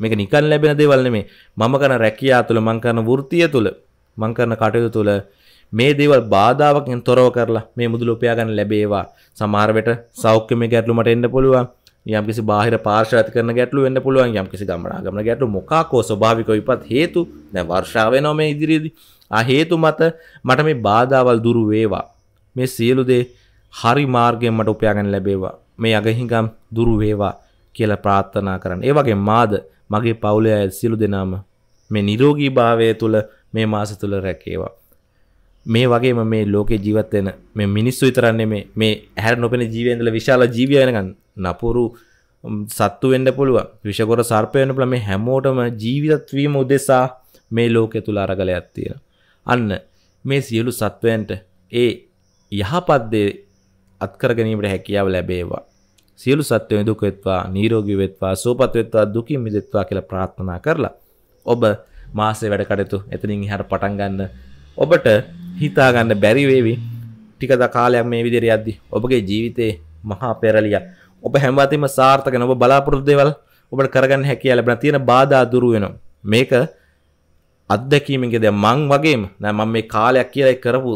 මේක නිකන් ලැබෙන දේවල් නෙමෙයි. මම කරන රැකියාව තුළ මම කරන වෘත්තිය තුළ මම කරන කටයුතු තුළ මේ දේවල් බාධාවකින් තොරව කරලා මේ මුදල උපයා ගන්න ලැබේවා. සමහර වෙලට සෞඛ්‍යමය ගැටලු මට එන්න පුළුවන්. යම්කිසි බාහිර පාර්ශ්ව ඇති කරන ගැටලු වෙන්න පුළුවන්. යම්කිසි ගමනාගමන ගැටලු මොකාකෝ ස්වභාවික විපත් හේතු. දැන් වර්ෂාව වෙනවා මේ ඉදිරියේදී. ආ හේතු මත මට මේ බාධාවල් දුරු වේවා. මේ සියලු දේ හරි මාර්ගයෙන් මට උපයා ගන්න ලැබේවා. මේ අගහිඟම් දුරු වේවා කියලා ප්‍රාර්ථනා කරන්න. ඒ වගේ මාද මගේ පවුලේ අය සියලු දෙනාම මේ නිරෝගී භාවය තුළ මේ මාස තුළ රැකේවා. මේ වගේම මේ ලෝකේ ජීවත් වෙන මේ මිනිස්සු විතරක් නෙමේ මේ ඇහැර නොපෙනෙන ජීවයන් ඉඳලා විශාල ජීවිය වෙනකන් නපුරු සත්තු වෙන්න පුළුවන් විෂගොර සර්පය වෙන්න පුළුවන් මේ හැමෝටම ජීවිතත් වීම උදෙසා මේ ලෝකේ තුල අරගලයක් තියෙනවා. අන්න මේ සියලු සත්වයන්ට ඒ යහපත් දේ අත්කර ගැනීමට හැකියාව ලැබේවා. සියලු සත්වයන් දුක වෙත්වා, නිරෝගී වෙත්වා, සුවපත් වෙත්වා, දුකින් මිදෙත්වා කියලා ප්‍රාර්ථනා කරලා ඔබ මාසේ වැඩ කටයුතු එතනින් එහාට පටන් ගන්න. ඔබට හිතා ගන්න බැරි වේවි. ටික කාලයක් මේ විදිහට යද්දි ඔබගේ ජීවිතේ මහා පෙරලිය. ඔබ හැම වතින්ම සාර්ථක වෙන ඔබ බලාපොරොත්තු දේවල් ඔබට කරගන්න හැකියාව ලැබෙන තියෙන බාධා දුරු වෙනවා. මේක අත්දැකීමෙන්ගේ දැන් මං වගේම නෑ මම මේ කාලයක් කියලා කරපු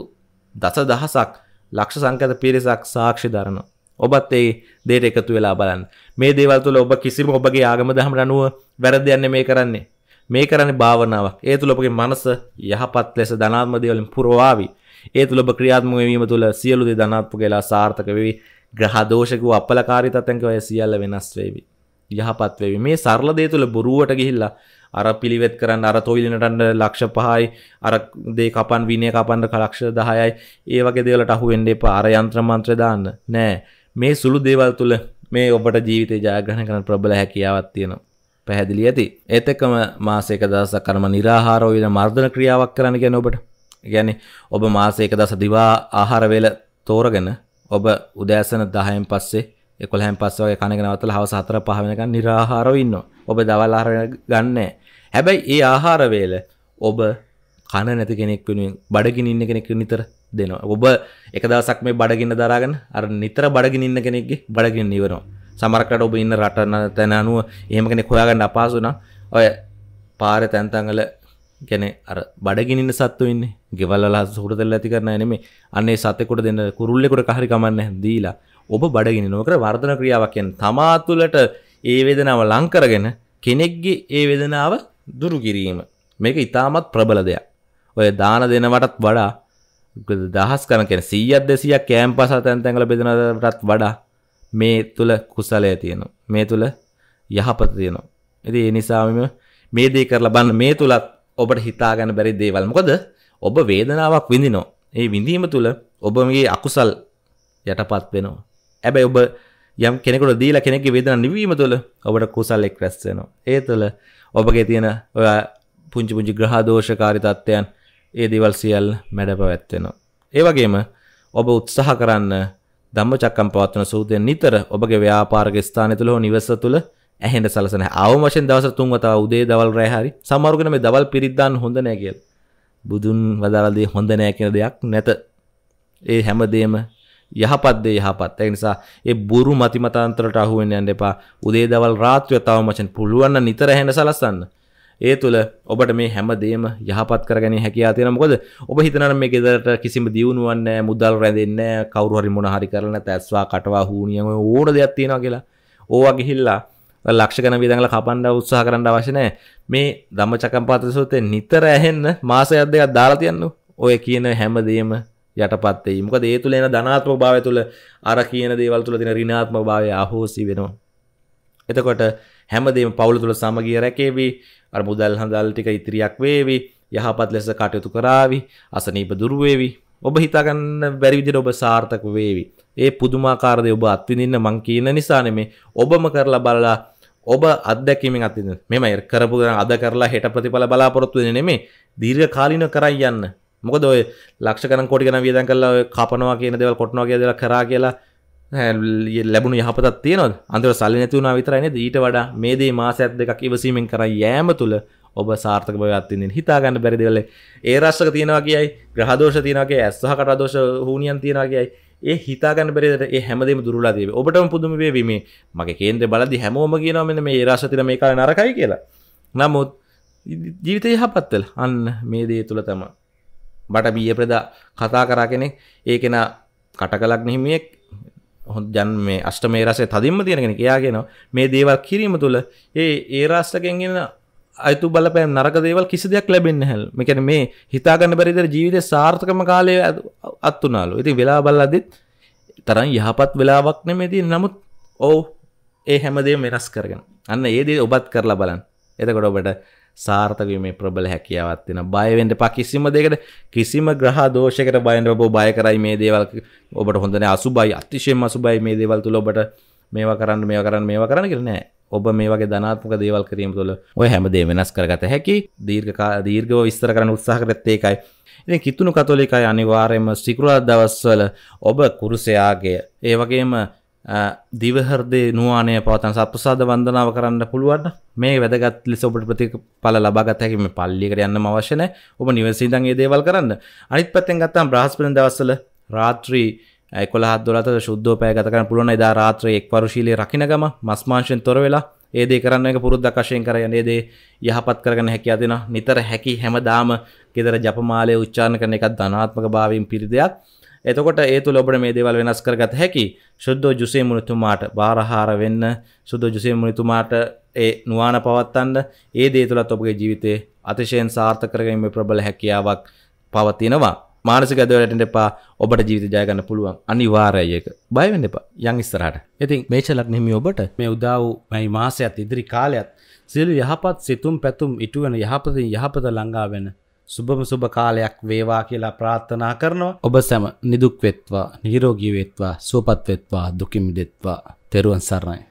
දස දහසක් ලක්ෂ සංකත පිරිසක් සාක්ෂි දරනවා. ඔබත් ඒ දේට එකතු වෙලා බලන්න. මේ දේවල් තුළ ඔබ කිසිම ඔබගේ ආගම දහමට අනුව වැරදි යන්නේ මේ කරන්නේ. මේ කරන්නේ භාවනාවක්. ඒ තුළ ඔබගේ මනස යහපත් ලෙස ධනාත්ම දේවලින් පුරවාවි. ඒ තුළ ඔබ ක්‍රියාත්මක වීම තුළ සියලු දේ ධනාත්මක වෙලා සාර්ථක වෙවි. ග්‍රහ දෝෂක වූ අපලකාරී තත්ත්වයන්ක ඔය සියල්ල වෙනස් වෙවි. යහපත් වෙවි. මේ සරල දේ තුළ බොරුවට ගිහිල්ලා අර පිළිවෙත් කරන්න අර තොයිලිනටන්න ලක්ෂ පහයි අර දේ කපන් විනය කපන්න ලක්ෂ දහයයි. ඒ වගේ දේවලට අහු වෙන්න එපා. අර යන්ත්‍ර මන්ත්‍ර දාන්න. නෑ. මේ සුළු දේවල් තුළ මේ ඔබට ජීවිතේ ජයග්‍රහණය කරන්න ප්‍රබල හැකියාවක් තියෙනවා. පැහැදිලි ඇති. ඒත් එක්කම මාසයක දවසක් කරම නිරාහාරව වෙන මර්ධන ක්‍රියාවක් කරන්න කියන්නේ ඔබට. කියන්නේ ඔබ මාසයක දවස දිවා ආහාර වේල තෝරගෙන ඔබ උදෑසන 10න් පස්සේ 11න් පස්සේ වගේ කණක නවත්තලා හවස 4 5 වෙනකන් නිරාහාරව ඉන්නවා ඔබ දවල් ආහාර ගන්නෑ හැබැයි ඒ ආහාර වේල ඔබ කන නැති කෙනෙක් වෙනුවෙන් බඩගින ඉන්න කෙනෙක් නිතර දෙනවා. ඔබ එක දවසක් මේ බඩගින්න දරාගෙන අර නිතර බඩගින ඉන්න කෙනෙක්ගේ බඩගින්න ඉවරනවා. සමහරකට ඔබ ඉන්න රට තැන අනුව එහෙම කෙනෙක් හොයාගන්න අපහසු නම් ඔය පාරේ තැන් තැන් වල කියන්නේ අර බඩගින ඉන්න සත්තු ඉන්නේ. ගෙවල් වල හුරතල් ඇති කරන අය නෙමෙයි. අන්න ඒ සතෙකුට දෙන්න කුරුල්ලෙකුට කහරි කමන්නේ දීලා ඔබ බඩගින. නොකර වර්ධන ක්‍රියාවක් කියන්නේ තමා තුළට ඒ වේදනාව ලං කරගෙන කෙනෙක්ගේ ඒ වේදනාව දුරු කිරීම. මේක ඉතාමත් ප්‍රබල දෙයක්. ඔය දාන දෙනවටත් වඩා දහස් කන කෙන සීයත් දෙසියක් කෑම්පස තැන් තැඟල බෙදනටත් වඩා මේ තුළ කුසලය තියෙනවා. මේ තුළ යහපත තියෙනවා. ඇති ඒ නිසාම මේ දේ කරලා බන්න මේ තුළත් ඔබට හිතාගන්න බැරි දේවල්. මොකද ඔබ වේදනාවක් විඳිනෝ ඒ විඳීම තුළ ඔබගේ අකුසල් යටපත් වෙනවා. ඇබැයි ඔබ යම් කෙනෙකුට දීලා කෙනෙක්ගේ වේදනා නිවීම තුළ ඔබට කුසල් එක් රැස් වෙනවා ඒ තුළ ඔබගේ තියෙන ඔය පුංචි පුංචි ග්‍රහදෝෂකාරි තත්ත්වයන් ඒ දේවල් සියල්ල මැඩ පැවැත්වෙනවා. ඒ වගේම ඔබ උත්සාහ කරන්න ධම්මචක්කම් පවත්වන සූත්‍රයෙන් නිතර ඔබගේ ව්‍යාපාරික ස්ථානය තුළ හෝ නිවස තුළ ඇහෙන්න සලසන අවම වශයෙන් දවස් තුන් වතාව උදේ දවල් රැ හරි සමහරුගෙන මේ දවල් පිරිත් දාන්න හොඳ නැහැ කියලා. බුදුන් වදාළ දේ හොඳ නැහැ කියන දෙයක් නැත. ඒ හැමදේම යහපත් දේ යහපත්. ඒ නිසා ඒ බුරු මතිමතාන්තරට අහු වෙන්න යන්න එපා. උදේ දවල් රාත්‍රිය තවම වචන පුළුවන් නම් නිතර ඇහෙන්න සලස්සන්න. ඒ තුළ ඔබට මේ හැම දේම යහපත් කරගෙන හැකියා තියෙන මොකද ඔබ හිතන මේ ගෙදරට කිසිම දියුණුවන්න මුදල් රැඳෙන්න කවරුහරි මොන හරි කරන ඇස්වා කටවා හූනියම ඕන දෙයක් තියෙනවා කියලා ඕවා ගිහිල්ලා ලක්ෂකන විදඟල කපන්ඩ උත්සාහ කරන්න අවශනෑ මේ දම්ම චකම්පාතසෝතය නිතර ඇහෙන්න මාසයක් දෙයක් දාලා තියන්න ඔය කියන හැමදේම යටපත්තේ මොක දේ තුළ එන ධනාත්ම භාවය තුළ අර කියන දේවල් තුළ තින රිනාත්ම භාවය අහෝසි වෙනවා. එතකොට හැමදේම පවුල තුළ සමගිය රැකේවී. අර මුදල් හඳල් ටික ඉතිරියක් වේවි. යහපත් ලෙස කටයුතු කරාවි අසනීප දුර්වේවි ඔබ හිතාගන්න බැරිවිදිර ඔබ සාර්ථක වේවි. ඒ පුදුමාකාරදය ඔබ අත්විඳන්න මං කියන නිසානෙමේ ඔබම කරලා බලලා ඔබ අත්දැකීමෙන් අතින්න මෙම කරපු අද කරලා හෙට ප්‍රතිඵල බලාපොරොත්තු නෙමේ දීර්ඝ කාලින කරයි යන්න. මොකද ඔය ලක්ෂ කරන් කොටි ගන වියදන් කරලා කපනවා කියන දේවල් කොටනවා කියන දේවල් කරා කියලා ලැබුණු යහපතක් තියෙනවද? අන්තිමට සල්ලි නැති වුණා විතරයි නේද? ඊට වඩා මේ දේ මාසයක් දෙකක් ඉවසීමෙන් කරා යෑම තුල ඔබ සාර්ථක බව අත්විඳින්න හිතා ගන්න බැරි දේවල්. ඒ රාශක තියෙනවා කියයි ග්‍රහ දෝෂ තියෙනවා කියයි ඇස් සහ කට දෝෂ හුනියන් තියෙනවා කියයි. ඒ හිතා ගන්න බැරි දේට ඒ හැමදේම දුරුලා තියෙන්නේ ඔබටම පුදුම වේවි මේ. මගේ කේන්ද්‍රේ බලද්දි හැමෝම කියනවා මෙන්න මේ ඒ රාශක තියෙන මේ කාලේ නරකයි කියලා. නමුත් ජීවිතය යහපත් වෙලා අන්න මේ දේ තුල තමයි. බට බිය ප්‍රදා කතා කරා කෙනෙක්. ඒ කෙනා කටකලක් නිහිමියෙක්. හොඳ ජන් මේ අෂ්ටමේ රසය තදින්ම තියෙනගෙන එයාගෙනවා මේ දේවල් කිරීම තුළ ඒ ඒ රාෂ්ටකෙන්ගෙන අයතු බලපෑම් නරක දේවල් කිසි දෙයක් ලැබෙන්න හැල් මෙකැන මේ හිතාගන්න බැරිදර ජීවිත සාර්ථකම කාලය අත්තුනාලු ඉති වෙලා බල්ලදෙත් තරන් යහපත් වෙලාවක් නෙමේදී නමුත් ඔවු ඒ හැමදේ මෙරස් කරගෙන. අන්න ඒදේ ඔබත් කරලා බලන් එතකොට ඔබට සාර්ථකීමේ ප්‍රබල හැකියාවත් වෙන බයවෙන්ට පා කිසිම දෙකට කිසිම ග්‍රහ දෝෂකට බයන්ට ඔබ බය කරයි මේ දේවල්. ඔබට හොඳන අසුබයි. අතිශයෙන් අසුබයි මේ දේවල් තුළ ඔබට මේවා කරන්න මේ කරන්න මේවා කරන්න කරනෑ ඔබ මේ වගේ ධනාත්මක දේවල් කිරීම තුළ ඔය හැමදේ වෙනස් කරගත හැකි දීර්ඝකා දීර්ඝව විස්තර කරන්න උත්සාහ කරත් ඒකයි. ඉතින් කිතුණු කතෝලිකයි අනිවාර්යයෙන්ම සිකුරාදා දවස්වල ඔබ කුරුසයාගේ ඒ වගේම දිවහර්දේ නුවානය පවතන් සප්‍රසාද වන්දනාව කරන්න පුළුවන් මේ වැදගත් ලෙස ඔබට ප්‍රතිඵල ලබාගත හැකි මේ පල්ලියකට යන්න අවශ්‍ය නැහැ. ඔබ නිවසේ ඉඳන් ඒ දේවල් කරන්න. අනිත් පැත්තෙන් ගත්තාම බ්‍රහස්පතින් දවස්වල රාත්‍රී 11 12 ශුද්ධෝපය ගත කරන්න පුළුවන්. එදා රාත්‍රියේ එක් පරුශීලයේ රකින්න ගම මස් මාංශයෙන් තොර වෙලා ඒ දේ කරන්න එක පුරුද්දක් වශයෙන් කරගෙන ඒ දේ යහපත් කරගෙන හැකියාව දෙනවා. නිතර හැකි හැමදාම ගෙදර ජපමාලය උච්චාරණ කරන එකත් ධනාත්මක භාවයෙන් පිරි දෙයක්. එතකොට ඒ තුළ ඔබට මේ දේවල් වෙනස් කරගත හැකි ශුද්ධෝ ජුසේ මුනිතුමාට බාරහාර වෙන්න සුද්ධ ජුසේ මුනිතුමාට ඒ නුවාන පවත්තන්න ඒ දේ තුළත් ඔබගේ ජීවිතේ අතිශයෙන් සාර්ථක කරගැනීමේ ප්‍රබල හැකියාවක් පවතිනවා. මානසික ඇදවලට එපා. ඔබට ජීවිත ජයගන්න පුළුවන්. අනිවාර්යයි ඒක. බය වෙන්න එපා. යන් ඉස්සරහට. ඉතින් මේචලක් නෙමෙයි ඔබට මේ උදා වූ මේ මාසයත් ඉදිරි කාලයත් සියලු යහපත් සිතුම් පැතුම් ඉටුවන යහපතින් යහපත ළඟා වෙන සුබම සුබ කාලයක් වේවා කියලා ප්‍රාර්ථනා කරනවා. ඔබ සැම නිදුක් වෙත්වා, නිරෝගී වෙත්වා, සුවපත් වෙත්වා, දුකින් මිදෙත්වා. තෙරුවන් සරණයි.